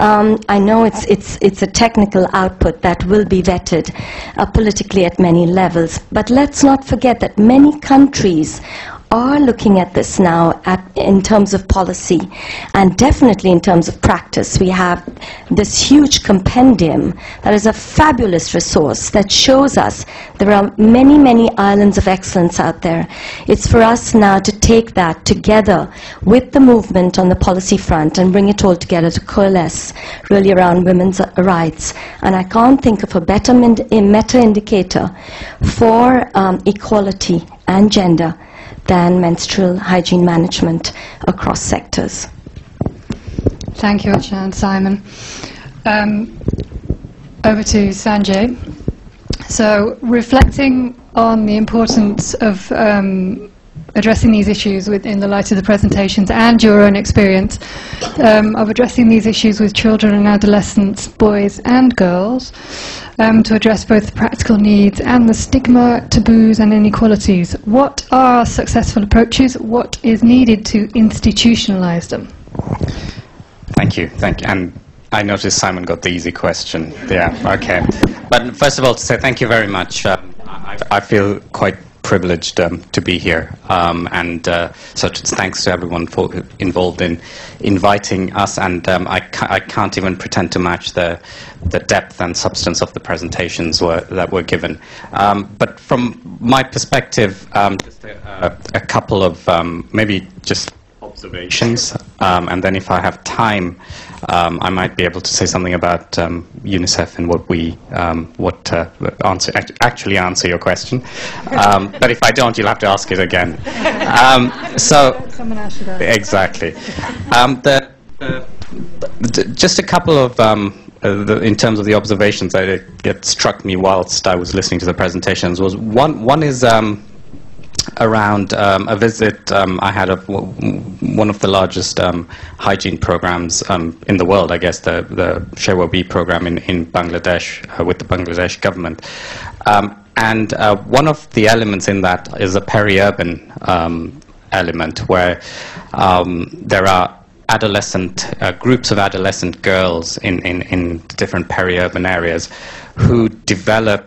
Um, I know it's, it's, it's a technical output that will be vetted uh, politically at many levels, but let's not forget that many countries are looking at this now at, in terms of policy and definitely in terms of practice. We have this huge compendium that is a fabulous resource that shows us there are many, many islands of excellence out there. It's for us now to take that together with the movement on the policy front and bring it all together to coalesce really around women's rights. And I can't think of a better meta indicator for um, equality and gender than menstrual hygiene management across sectors. Thank you, Archana and Simon. Um, over to Sanjay. So, reflecting on the importance of um, addressing these issues in the light of the presentations and your own experience um, of addressing these issues with children and adolescents, boys and girls, um, to address both the practical needs and the stigma, taboos and inequalities. What are successful approaches? What is needed to institutionalize them? Thank you. Thank you. And I noticed Simon got the easy question. Yeah, okay. But first of all, to say thank you very much. Uh, I, I, feel quite privileged um, to be here, um, and uh, such thanks to everyone for, involved in inviting us. And um, I, ca I, can't even pretend to match the the depth and substance of the presentations were, that were given. Um, but from my perspective, um, just a, a, couple of maybe just observations, and then if I have time um, I might be able to say something about um, UNICEF and what we, um, what uh, answer, actually answer your question. Um, but if I don't, you'll have to ask it again. Um, so, exactly. Um, the, uh, just a couple of, uh, the, in terms of the observations that, that struck me whilst I was listening to the presentations was one, one is around um, a visit um, I had of one of the largest um, hygiene programs um, in the world, I guess, the, the Shewa B program in, in Bangladesh uh, with the Bangladesh government. Um, and uh, one of the elements in that is a peri-urban um, element where there are adolescent uh, groups of adolescent girls in, in, in different peri-urban areas who develop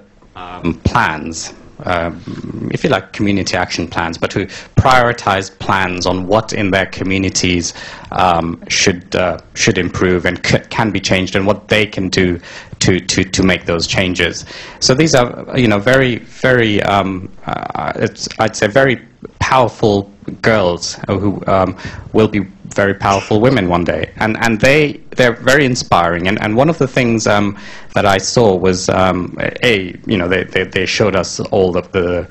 plans um, if you like, community action plans, but who prioritize plans on what in their communities um, should uh, should improve and can be changed, and what they can do to, to, to make those changes. So these are, you know, very very um, uh, I'd say very powerful girls who um, will be very powerful women one day, and and they they're very inspiring. And, and one of the things um, that I saw was um, a you know they, they, they showed us all of the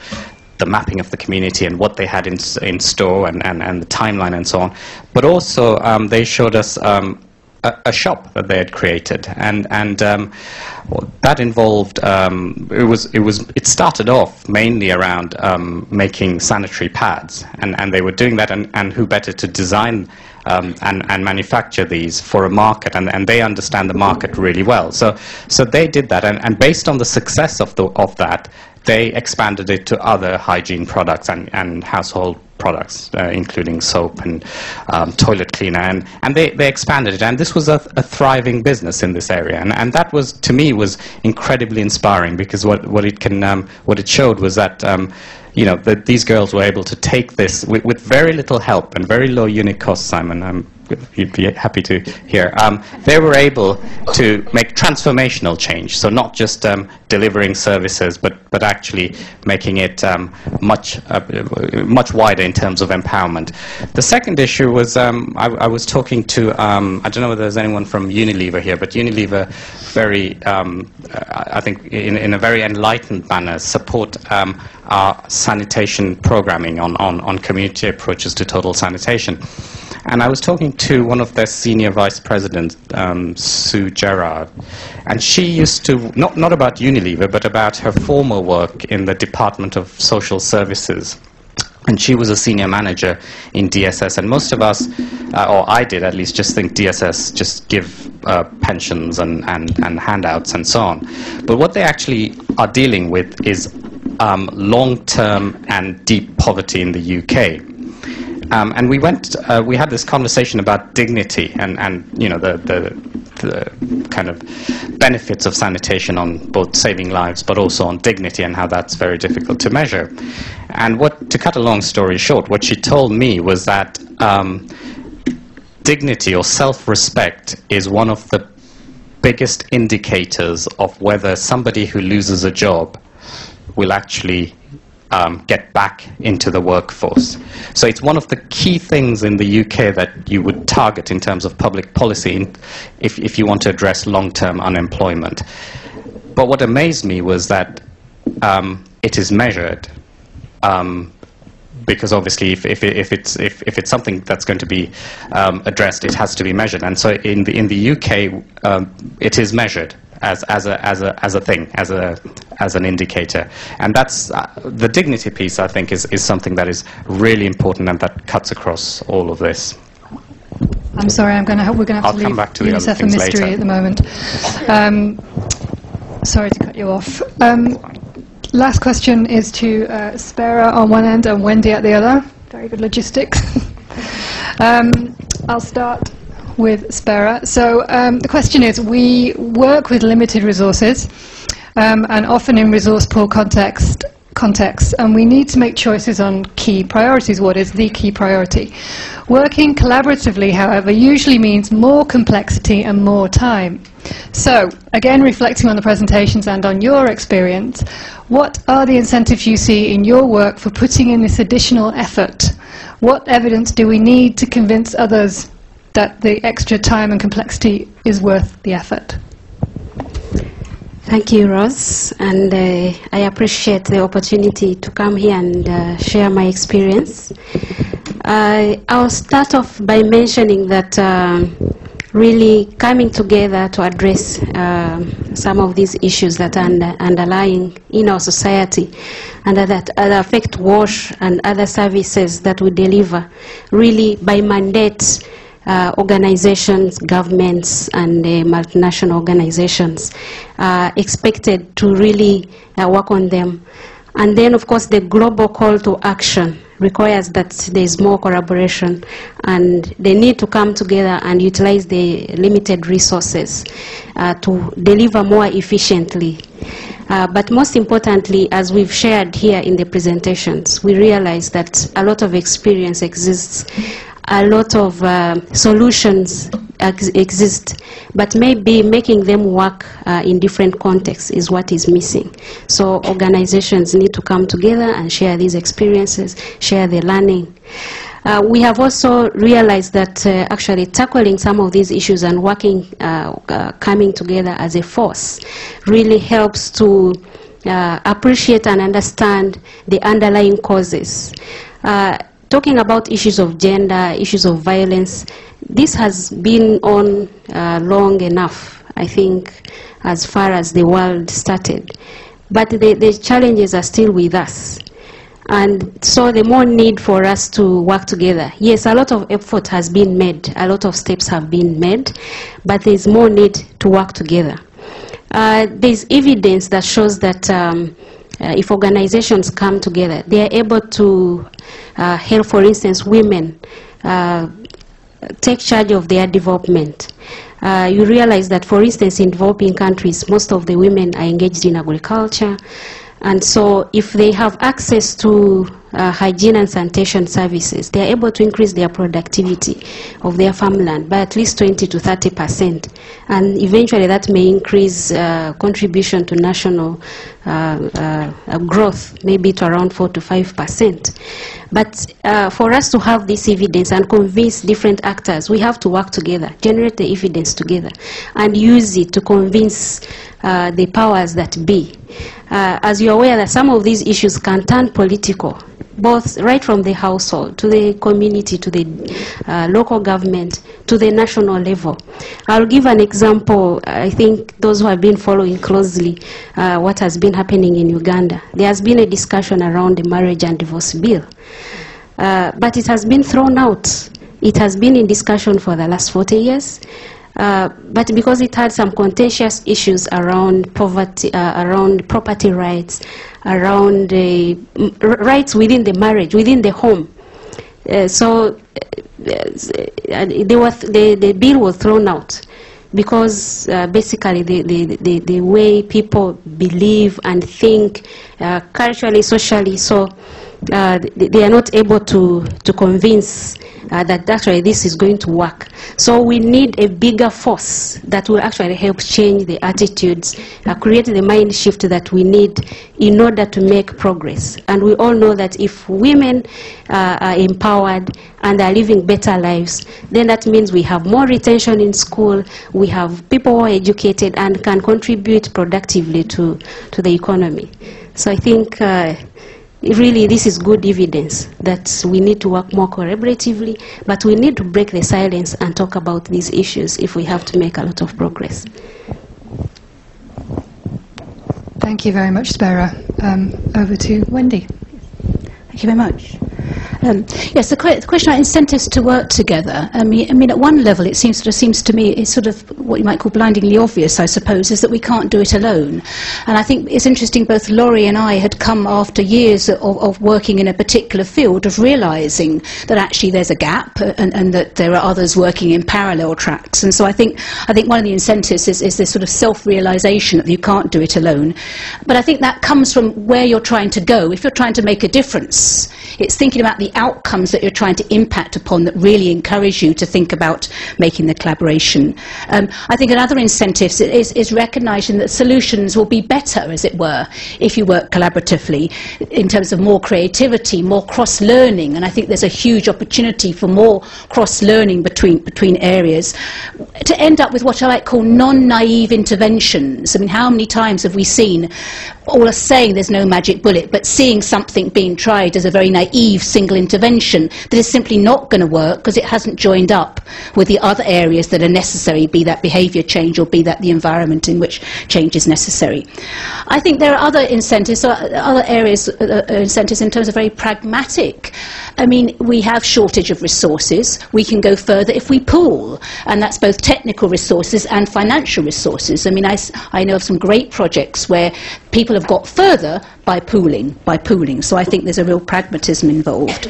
the mapping of the community and what they had in in store and, and, and the timeline and so on, but also um, they showed us um, a, a, shop that they had created, and and um, that involved um, it was it was it started off mainly around um, making sanitary pads, and, and they were doing that, and, and who better to design um, and, and manufacture these for a market, and, and they understand the market really well. So so they did that, and, and based on the success of the of that, they expanded it to other hygiene products and, and household products, uh, including soap and um, toilet cleaner, and, and they, they expanded it. And this was a, a thriving business in this area, and, and that was to me was incredibly inspiring because what, what it can um, what it showed was that. Um, you know, that these girls were able to take this with, with very little help and very low unit cost, Simon. I'm you'd be happy to hear. Um, they were able to make transformational change, so not just um, delivering services, but, but actually making it um, much, uh, much wider in terms of empowerment. The second issue was um, I, I, was talking to, um, I don't know whether there's anyone from Unilever here, but Unilever very, um, I think in, in, a very enlightened manner, support our sanitation programming on, on, on community approaches to total sanitation. And I was talking to one of their senior vice presidents, um, Sue Garrard, and she used to, not, not about Unilever, but about her former work in the Department of Social Services. And she was a senior manager in DSS. And most of us, uh, or I did at least, just think DSS just give uh, pensions and, and, and handouts and so on. But what they actually are dealing with is um, long term and deep poverty in the UK. Um, and we went, uh, we had this conversation about dignity and, and you know, the, the, the, kind of benefits of sanitation on both saving lives but also on dignity and how that's very difficult to measure. And what, to cut a long story short, what she told me was that um, dignity or self-respect is one of the biggest indicators of whether somebody who loses a job will actually um, get back into the workforce. So it's one of the key things in the UK that you would target in terms of public policy if, if you want to address long-term unemployment. But what amazed me was that um, it is measured um, because obviously if, if, if, it's, if, if it's something that's going to be um, addressed, it has to be measured. And so in the, in the UK, um, it is measured as, as, a, as, a, as a thing, as, a, as an indicator. And that's uh, the dignity piece, I think, is, is something that is really important and that cuts across all of this. I'm sorry, I'm going to we're going to have I'll to leave come back to UNICEF a mystery later. at the moment. Um, sorry to cut you off. Um, last question is to uh, Spera on one end and Wendy at the other. Very good logistics. um, I'll start with Spera. So um, the question is, we work with limited resources um, and often in resource poor context, contexts, and we need to make choices on key priorities. What is the key priority? Working collaboratively, however, usually means more complexity and more time. So, again, reflecting on the presentations and on your experience, what are the incentives you see in your work for putting in this additional effort? What evidence do we need to convince others that the extra time and complexity is worth the effort. Thank you, Rose, and uh, I appreciate the opportunity to come here and uh, share my experience. I'll start off by mentioning that um, really coming together to address um, some of these issues that are under, underlying in our society and that affect WASH and other services that we deliver, really by mandate uh, organizations, governments, and uh, multinational organizations uh, expected to really uh, work on them. And then, of course, the global call to action requires that there is more collaboration and they need to come together and utilize the limited resources uh, to deliver more efficiently. Uh, but most importantly, as we've shared here in the presentations, we realize that a lot of experience exists a lot of uh, solutions ex exist, but maybe making them work uh, in different contexts is what is missing. So organizations need to come together and share these experiences, share the learning. Uh, we have also realized that uh, actually tackling some of these issues and working, uh, uh, coming together as a force really helps to appreciate and understand the underlying causes talking about issues of gender, issues of violence, this has been on uh, long enough, I think, as far as the world started. But the, the challenges are still with us. And so the more need for us to work together. Yes, a lot of effort has been made, a lot of steps have been made, but there's more need to work together. Uh, there's evidence that shows that um, uh, if organizations come together, they are able to uh, help, for instance, women uh, take charge of their development. Uh, you realize that, for instance, in developing countries, most of the women are engaged in agriculture. And so if they have access to uh, hygiene and sanitation services, they are able to increase their productivity of their farmland by at least 20 to 30 percent. And eventually that may increase uh, contribution to national uh, uh growth, maybe to around 4 to 5 percent. But uh, for us to have this evidence and convince different actors, we have to work together, generate the evidence together, and use it to convince uh, the powers that be. Uh, as you're aware that some of these issues can turn political, both right from the household to the community to the uh, local government to the national level. I'll give an example. I think those who have been following closely uh, what has been happening in Uganda, there has been a discussion around the marriage and divorce bill. Uh, but it has been thrown out. It has been in discussion for the last 40 years. Uh, but because it had some contentious issues around poverty, uh, around property rights, around uh, rights within the marriage, within the home. Uh, so uh, uh, the, the bill was thrown out because basically the, the, the, the, way people believe and think culturally, socially, so they are not able to, to convince uh, that actually this is going to work. So we need a bigger force that will actually help change the attitudes, uh, create the mind shift that we need in order to make progress. And we all know that if women uh, are empowered and are living better lives, then that means we have more retention in school, we have people who are educated and can contribute productively to, to the economy. So I think uh, really this is good evidence that we need to work more collaboratively, but we need to break the silence and talk about these issues if we have to make a lot of progress. Thank you very much, Spera. Um, over to Wendy. Thank you very much. Um, yes, the, the, question about incentives to work together. I mean, I mean, at one level, it seems sort of seems to me it's sort of what you might call blindingly obvious, I suppose, is that we can't do it alone. And I think it's interesting. Both Lori and I had come after years of, of working in a particular field of realising that actually there's a gap and, and, that there are others working in parallel tracks. And so I think I think one of the incentives is, is this sort of self-realisation that you can't do it alone. But I think that comes from where you're trying to go. If you're trying to make a difference, it's thinking about the outcomes that you're trying to impact upon that really encourage you to think about making the collaboration. Um, I think another incentive is, is recognising that solutions will be better, as it were, if you work collaboratively in terms of more creativity, more cross-learning, and I think there's a huge opportunity for more cross-learning between, between areas to end up with what I might call non-naive interventions. I mean, how many times have we seen all are saying there's no magic bullet, but seeing something being tried as a very naive single intervention that is simply not going to work because it hasn't joined up with the other areas that are necessary, be that behaviour change or be that the environment in which change is necessary. I think there are other incentives, uh, other areas, uh, uh, incentives in terms of very pragmatic. I mean, we have shortage of resources. We can go further if we pool, and that's both technical resources and financial resources. I mean, I, I know of some great projects where people have got further by pooling, by pooling. So I think there's a real pragmatism involved.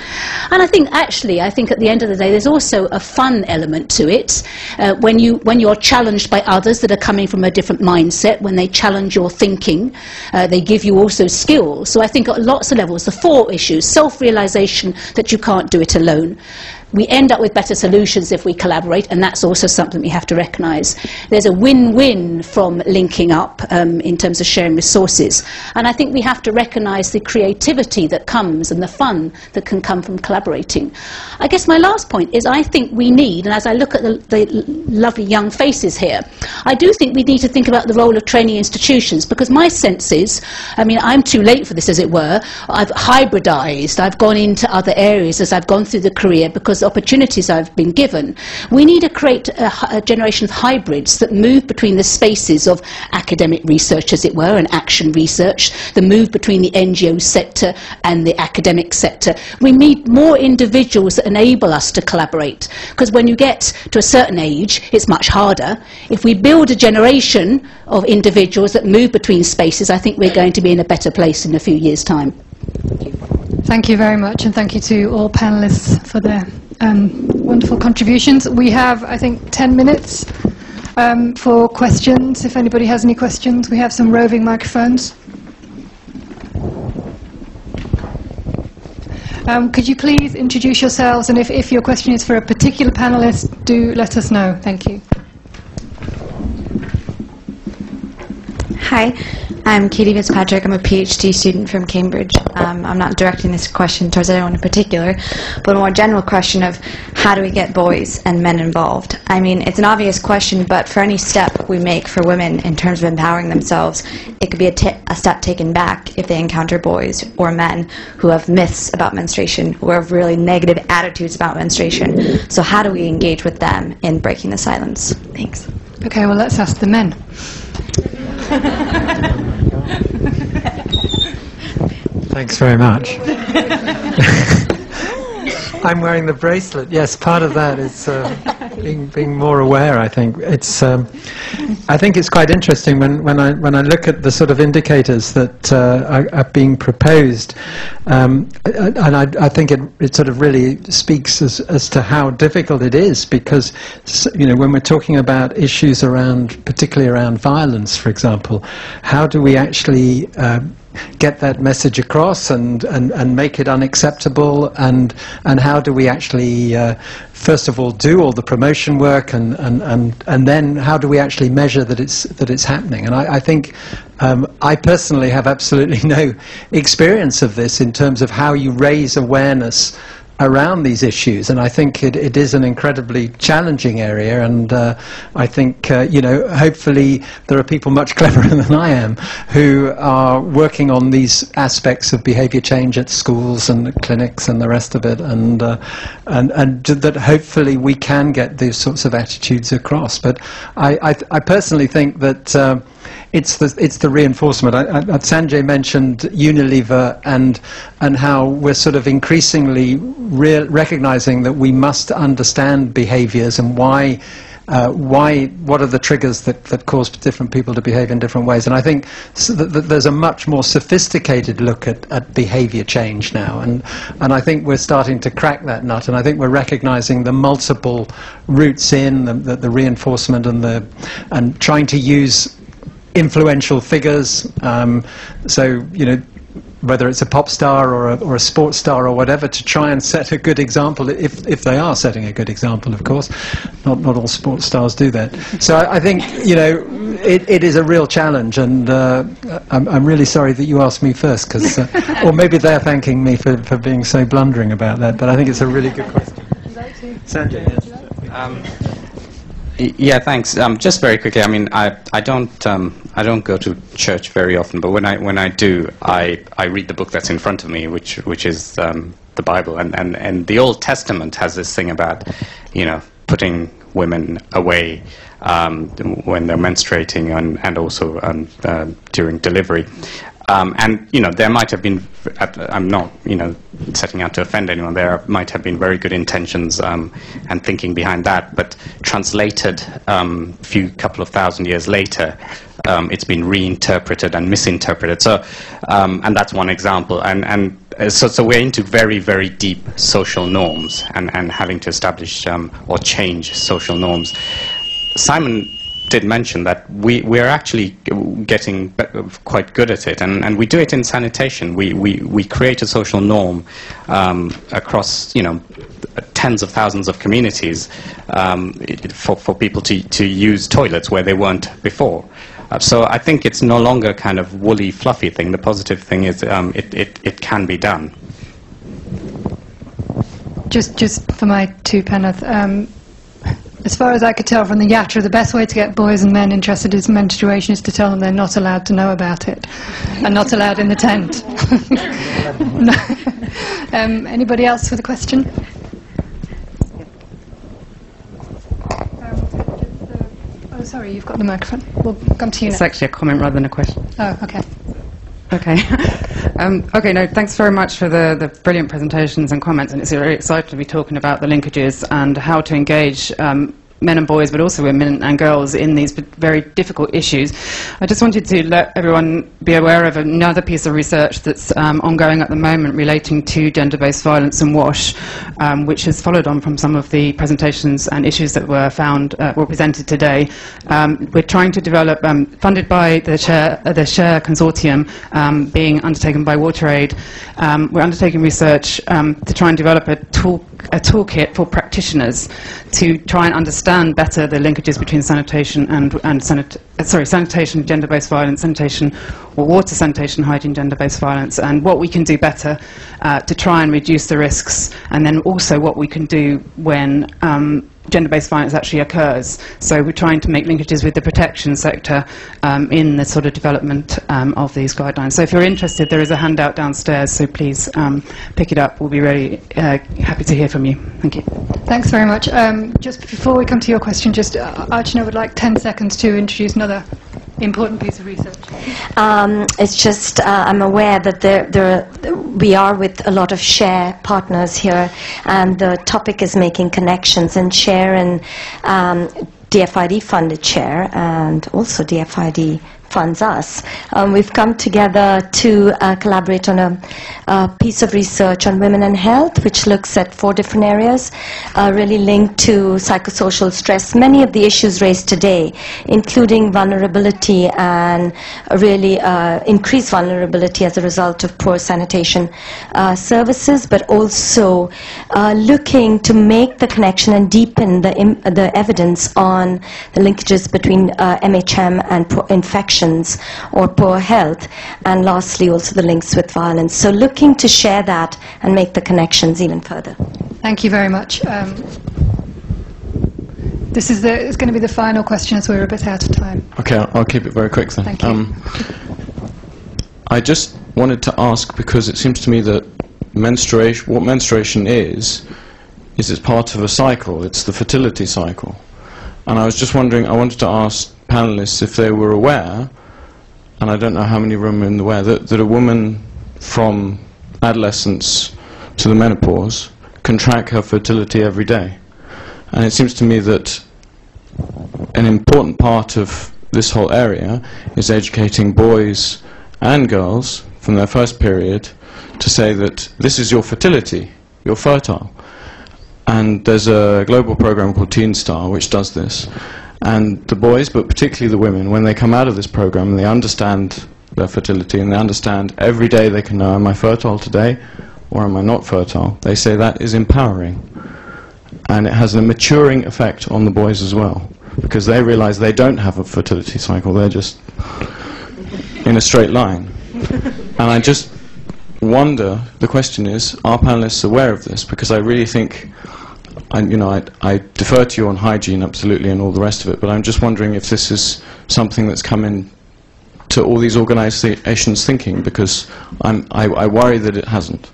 And I think actually, I think at the end of the day, there's also a fun element to it. Uh, when, you, when you're challenged by others that are coming from a different mindset, when they challenge your thinking, uh, they give you also skills. So I think at lots of levels, the four issues, self-realization that you can't do it alone, we end up with better solutions if we collaborate, and that's also something we have to recognise. There's a win-win from linking up um, in terms of sharing resources, and I think we have to recognise the creativity that comes and the fun that can come from collaborating. I guess my last point is I think we need, and as I look at the, the lovely young faces here, I do think we need to think about the role of training institutions, because my sense is, I mean, I'm too late for this, as it were. I've hybridised. I've gone into other areas as I've gone through the career because opportunities I've been given. We need to create a, a generation of hybrids that move between the spaces of academic research, as it were, and action research, the move between the NGO sector and the academic sector. We need more individuals that enable us to collaborate, because when you get to a certain age, it's much harder. If we build a generation of individuals that move between spaces, I think we're going to be in a better place in a few years' time. Thank you very much, and thank you to all panelists for their um, wonderful contributions. We have, I think, 10 minutes um, for questions. If anybody has any questions, we have some roving microphones. Um, could you please introduce yourselves, and if, if your question is for a particular panelist, do let us know. Thank you. Hi, I'm Katie Fitzpatrick. I'm a PhD student from Cambridge. Um, I'm not directing this question towards anyone in particular, but a more general question of how do we get boys and men involved? I mean, it's an obvious question, but for any step we make for women in terms of empowering themselves, it could be a, step taken back if they encounter boys or men who have myths about menstruation, who have really negative attitudes about menstruation. So, how do we engage with them in breaking the silence? Thanks. Okay, well, let's ask the men. Thanks very much. I'm wearing the bracelet. Yes, part of that is uh, being being more aware. I think it's. Um, I think it's quite interesting when, when I when I look at the sort of indicators that uh, are, are, being proposed, um, and I, I, think it, it sort of really speaks as as to how difficult it is because you know when we're talking about issues around, particularly around violence, for example, how do we actually uh, get that message across and, and, and make it unacceptable? And and how do we actually uh, first of all do all the promotion work and, and, and, and then how do we actually measure that it's that it's happening? And I, I think um, I personally have absolutely no experience of this in terms of how you raise awareness around these issues, and I think it, it is an incredibly challenging area. And uh, I think uh, you know, hopefully, there are people much cleverer than I am who are working on these aspects of behaviour change at schools and clinics and the rest of it, and uh, and and that hopefully we can get these sorts of attitudes across. But I I, I personally think that. It's the it's the reinforcement. I, I, Sanjay mentioned Unilever and and how we're sort of increasingly re- recognizing that we must understand behaviors and why. Uh, why? What are the triggers that, that cause different people to behave in different ways? And I think so there's a much more sophisticated look at, at behaviour change now, and and I think we're starting to crack that nut. And I think we're recognising the multiple routes in, the, the, the reinforcement, and the and trying to use influential figures. Um, so, you know, whether it's a pop star or a, or a sports star or whatever, to try and set a good example, if, if they are setting a good example, of course. Not, not all sports stars do that. So I, I think, you know, it, it is a real challenge, and uh, I'm, I'm really sorry that you asked me first, because, uh, or maybe they're thanking me for, for being so blundering about that, but I think it's a really good question. Sanjay, yes. Um, yeah, thanks. Um, just very quickly, I mean, I, I don't um, I don't go to church very often, but when I when I do, I, I read the book that's in front of me, which which is um, the Bible, and, and, and the Old Testament has this thing about, you know, putting women away um, when they're menstruating and and also um, uh, during delivery. Um, and you know, there might have been. I'm not, you know, setting out to offend anyone. There might have been very good intentions um, and thinking behind that, but translated a um, few couple of thousand years later, um, it's been reinterpreted and misinterpreted. So, um, and that's one example. And and uh, so, so we're into very, very deep social norms and, and having to establish um, or change social norms. Simon did mention that we, we're actually getting quite good at it, and, and we do it in sanitation. We, we, we create a social norm um, across, you know, tens of thousands of communities um, for, for people to, to use toilets where they weren't before. Uh, so I think it's no longer kind of woolly, fluffy thing. The positive thing is um, it, it, it can be done. Just, just for my two penneth, um, as far as I could tell from the Yatra, the best way to get boys and men interested in menstruation is to tell them they're not allowed to know about it and not allowed in the tent. um, anybody else with a question? Oh, sorry, you've got the microphone. We'll come to you It's next. actually a comment rather than a question. Oh, okay. Okay. um, okay, no, thanks very much for the, the brilliant presentations and comments, and it's very exciting to be talking about the linkages and how to engage um, men and boys, but also women and girls in these very difficult issues. I just wanted to let everyone be aware of another piece of research that's um, ongoing at the moment relating to gender-based violence and WASH, um, which has followed on from some of the presentations and issues that were found uh, were presented today. Um, we're trying to develop, um, funded by the Share, uh, the Share Consortium, um, being undertaken by WaterAid, um, we're undertaking research to try and develop a tool a toolkit for practitioners to try and understand better the linkages between sanitation and, and sanit sorry, sanitation, gender-based violence, sanitation, or water sanitation, hygiene, gender-based violence, and what we can do better uh, to try and reduce the risks, and then also what we can do when um, gender-based violence actually occurs. So we're trying to make linkages with the protection sector um, in the sort of development um, of these guidelines. So if you're interested, there is a handout downstairs, so please um, pick it up. We'll be really uh, happy to hear from you. Thank you. Thanks very much. Um, just before we come to your question, just uh, Archana would like 10 seconds to introduce another important piece of research? Um, it's just uh, I'm aware that there, there we are with a lot of share partners here, and the topic is making connections and share and um, DFID funded share and also DFID funds us. Um, we've come together to uh, collaborate on a, a, piece of research on women and health, which looks at four different areas, uh, really linked to psychosocial stress. Many of the issues raised today, including vulnerability and really uh, increased vulnerability as a result of poor sanitation uh, services, but also uh, looking to make the connection and deepen the, the evidence on the linkages between MHM and infection or poor health, and lastly also the links with violence. So looking to share that and make the connections even further. Thank you very much. Um, this is the, it's going to be the final question as we're a bit out of time. Okay, I'll, I'll keep it very quick then. Thank you. Um, I just wanted to ask because it seems to me that menstruation, what menstruation is, is it's part of a cycle. It's the fertility cycle. And I was just wondering, I wanted to ask panelists if they were aware, and I don't know how many women in the aware, that, that a woman from adolescence to the menopause can track her fertility every day. And it seems to me that an important part of this whole area is educating boys and girls from their first period to say that this is your fertility, you're fertile. And there's a global program called Teen Star which does this. And the boys, but particularly the women, when they come out of this program, they understand their fertility and they understand every day they can know, am I fertile today or am I not fertile? They say that is empowering. And it has a maturing effect on the boys as well, because they realize they don't have a fertility cycle, they're just in a straight line. and I just wonder, the question is, are panelists aware of this? Because I really think I, you know, I, I, defer to you on hygiene absolutely and all the rest of it, but I'm just wondering if this is something that's come in to all these organisations thinking, because I, I worry that it hasn't.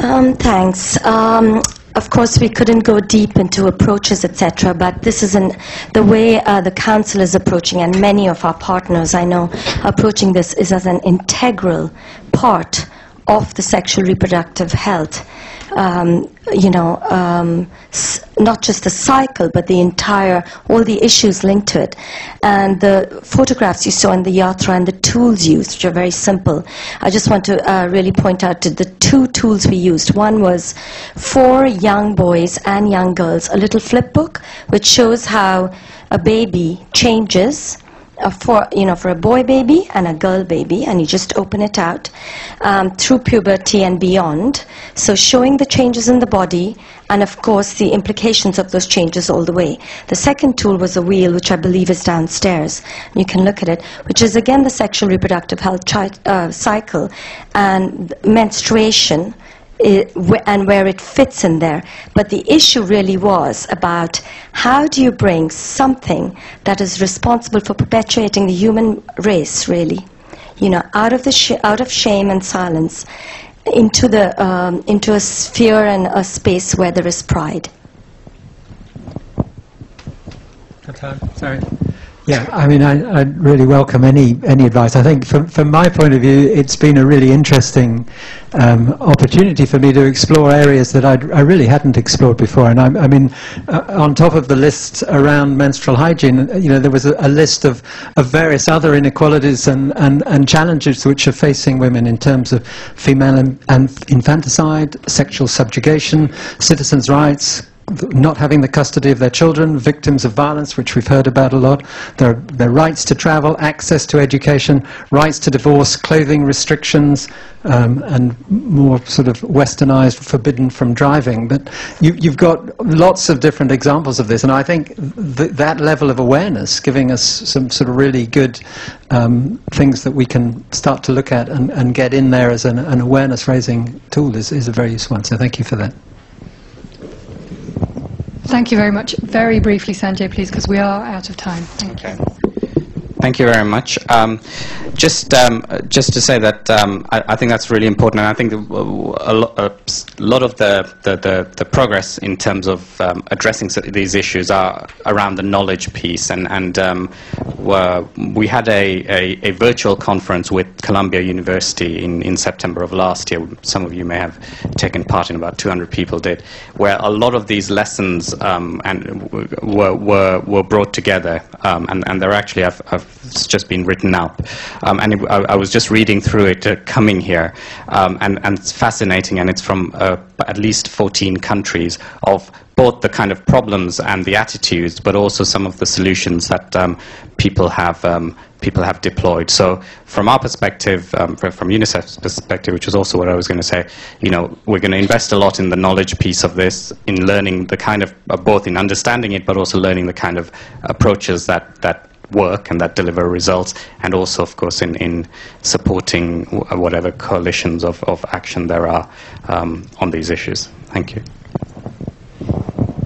Um, thanks. Um, of course, we couldn't go deep into approaches, etc., but this is an, the way uh, the Council is approaching, and many of our partners, I know, approaching this is as an integral part of the sexual reproductive health um, you know, um, not just the cycle, but the entire, all the issues linked to it. And the photographs you saw in the yatra and the tools used, which are very simple. I just want to uh, really point out to the two tools we used. One was for young boys and young girls, a little flip book, which shows how a baby changes for you know for a boy baby and a girl baby, and you just open it out um, through puberty and beyond. So showing the changes in the body, and of course the implications of those changes all the way. The second tool was a wheel, which I believe is downstairs. You can look at it, which is again the sexual reproductive health uh, cycle and menstruation and where it fits in there. But the issue really was about how do you bring something that is responsible for perpetuating the human race, really, you know, out of, the out of shame and silence into, the, um, into a sphere and a space where there is pride. Sorry. Yeah, I mean, I, I really welcome any any advice. I think, from from my point of view, it's been a really interesting um, opportunity for me to explore areas that I'd, I really hadn't explored before. And I, I mean, uh, on top of the list around menstrual hygiene, you know, there was a, a list of, of various other inequalities and, and, and challenges which are facing women in terms of female and infanticide, sexual subjugation, citizens' rights, not having the custody of their children, victims of violence, which we've heard about a lot, their, their rights to travel, access to education, rights to divorce, clothing restrictions, um, and more sort of westernized, forbidden from driving. But you, have got lots of different examples of this, and I think th that level of awareness, giving us some sort of really good um, things that we can start to look at and, and get in there as an, an awareness raising tool, is, is a very useful one. So thank you for that. Thank you very much. Very briefly, Sanjay, please, because we are out of time. Thank you. Thank you very much. Um, just, um, just to say that um, I, I, think that's really important, and I think a, lo a lot of the, the, the, the, progress in terms of um, addressing these issues are around the knowledge piece. And, and um, we had a, a, a, virtual conference with Columbia University in, in September of last year. Some of you may have taken part in, about 200 people did, where a lot of these lessons um, and were, were, were brought together, and, and they're actually, I've, I've it's just been written up. Um, and it, I, I, was just reading through it uh, coming here, um, and, and it's fascinating, and it's from uh, at least 14 countries of both the kind of problems and the attitudes, but also some of the solutions that um, people have um, people have deployed. So, from our perspective, um, from UNICEF's perspective, which is also what I was going to say, you know, we're going to invest a lot in the knowledge piece of this, in learning the kind of uh, both in understanding it, but also learning the kind of approaches that that work and that deliver results, and also, of course, in, in supporting whatever coalitions of, of action there are um, on these issues. Thank you.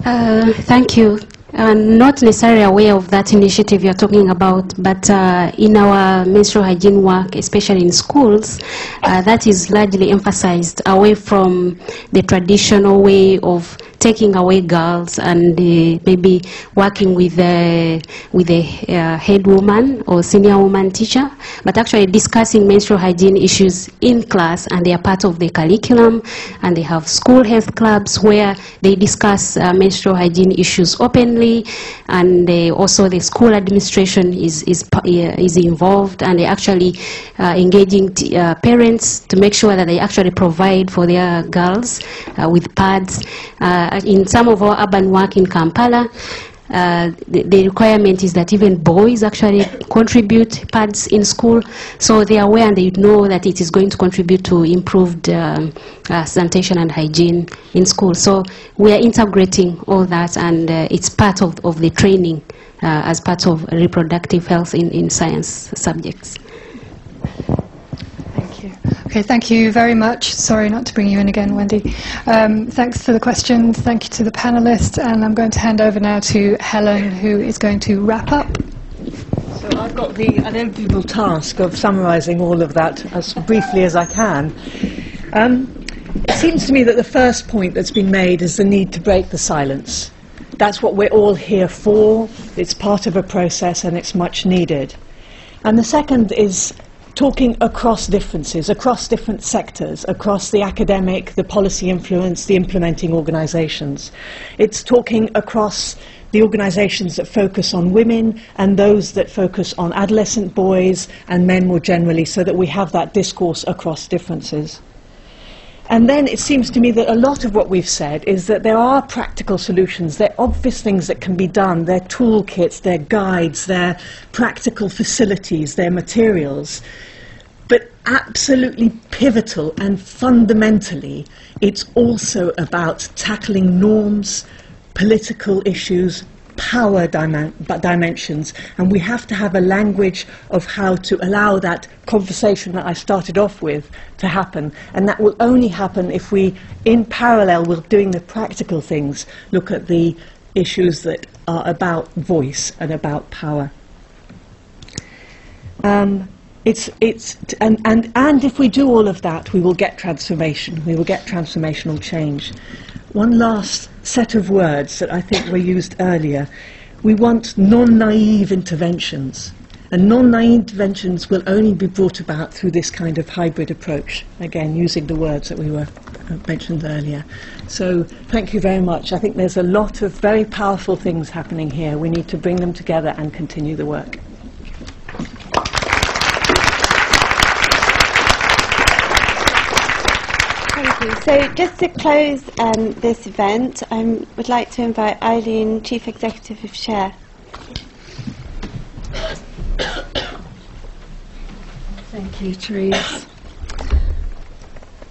Uh, thank you. I'm not necessarily aware of that initiative you're talking about, but uh, in our menstrual hygiene work, especially in schools, uh, that is largely emphasized away from the traditional way of taking away girls and uh, maybe working with uh, with a uh, head woman or senior woman teacher, but actually discussing menstrual hygiene issues in class, and they are part of the curriculum, and they have school health clubs where they discuss uh, menstrual hygiene issues openly, and uh, also the school administration is is uh, is involved, and they actually engaging parents to make sure that they actually provide for their girls with pads. Uh, in some of our urban work in Kampala, uh, the, the, requirement is that even boys actually contribute pads in school, so they are aware and they know that it is going to contribute to improved um, uh, sanitation and hygiene in school. So we are integrating all that, and uh, it's part of, of the training uh, as part of reproductive health in, in science subjects. Okay, thank you very much. Sorry not to bring you in again, Wendy. Um, thanks for the questions. Thank you to the panelists. And I'm going to hand over now to Helen, who is going to wrap up. So I've got the unenviable task of summarising all of that as briefly as I can. Um, it seems to me that the first point that's been made is the need to break the silence. That's what we're all here for. It's part of a process and it's much needed. And the second is talking across differences, across different sectors, across the academic, the policy influence, the implementing organisations. It's talking across the organisations that focus on women and those that focus on adolescent boys and men more generally, so that we have that discourse across differences. And then it seems to me that a lot of what we've said is that there are practical solutions. There are obvious things that can be done. There are toolkits, there are guides, there are practical facilities, there are materials. But absolutely pivotal and fundamentally, it's also about tackling norms, political issues, power dimensions, and we have to have a language of how to allow that conversation that I started off with to happen. And that will only happen if we, in parallel with doing the practical things, look at the issues that are about voice and about power. Um, it's, it's, and, and, and if we do all of that, we will get transformation. We will get transformational change. One last set of words that I think were used earlier. We want non-naive interventions. And non-naive interventions will only be brought about through this kind of hybrid approach, again, using the words that we were uh, mentioned earlier. So thank you very much. I think there's a lot of very powerful things happening here. We need to bring them together and continue the work. Thank you. So just to close um, this event, I would like to invite Eileen, Chief Executive of Share. Thank you, Thérèse.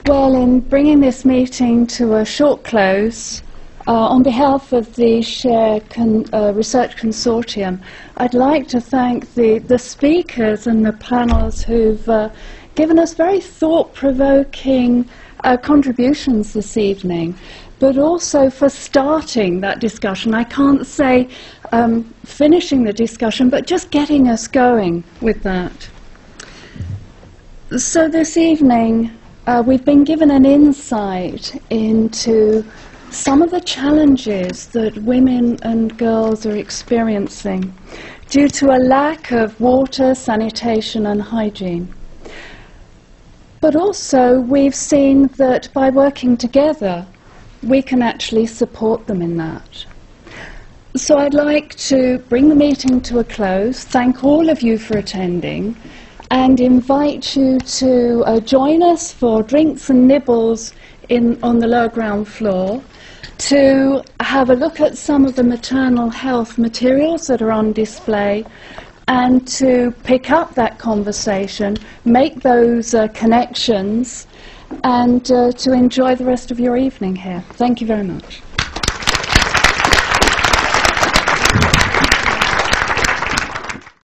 Well, in bringing this meeting to a short close, uh, on behalf of the Share Con- uh, Research Consortium, I'd like to thank the, the speakers and the panels who've uh, given us very thought provoking uh, contributions this evening, but also for starting that discussion. I can't say um, finishing the discussion, but just getting us going with that. So, this evening, uh, we've been given an insight into some of the challenges that women and girls are experiencing due to a lack of water, sanitation, and hygiene. But also, we've seen that by working together, we can actually support them in that. So, I'd like to bring the meeting to a close, thank all of you for attending and invite you to uh, join us for drinks and nibbles in, on the lower ground floor, to have a look at some of the maternal health materials that are on display, and to pick up that conversation, make those uh, connections, and uh, to enjoy the rest of your evening here. Thank you very much.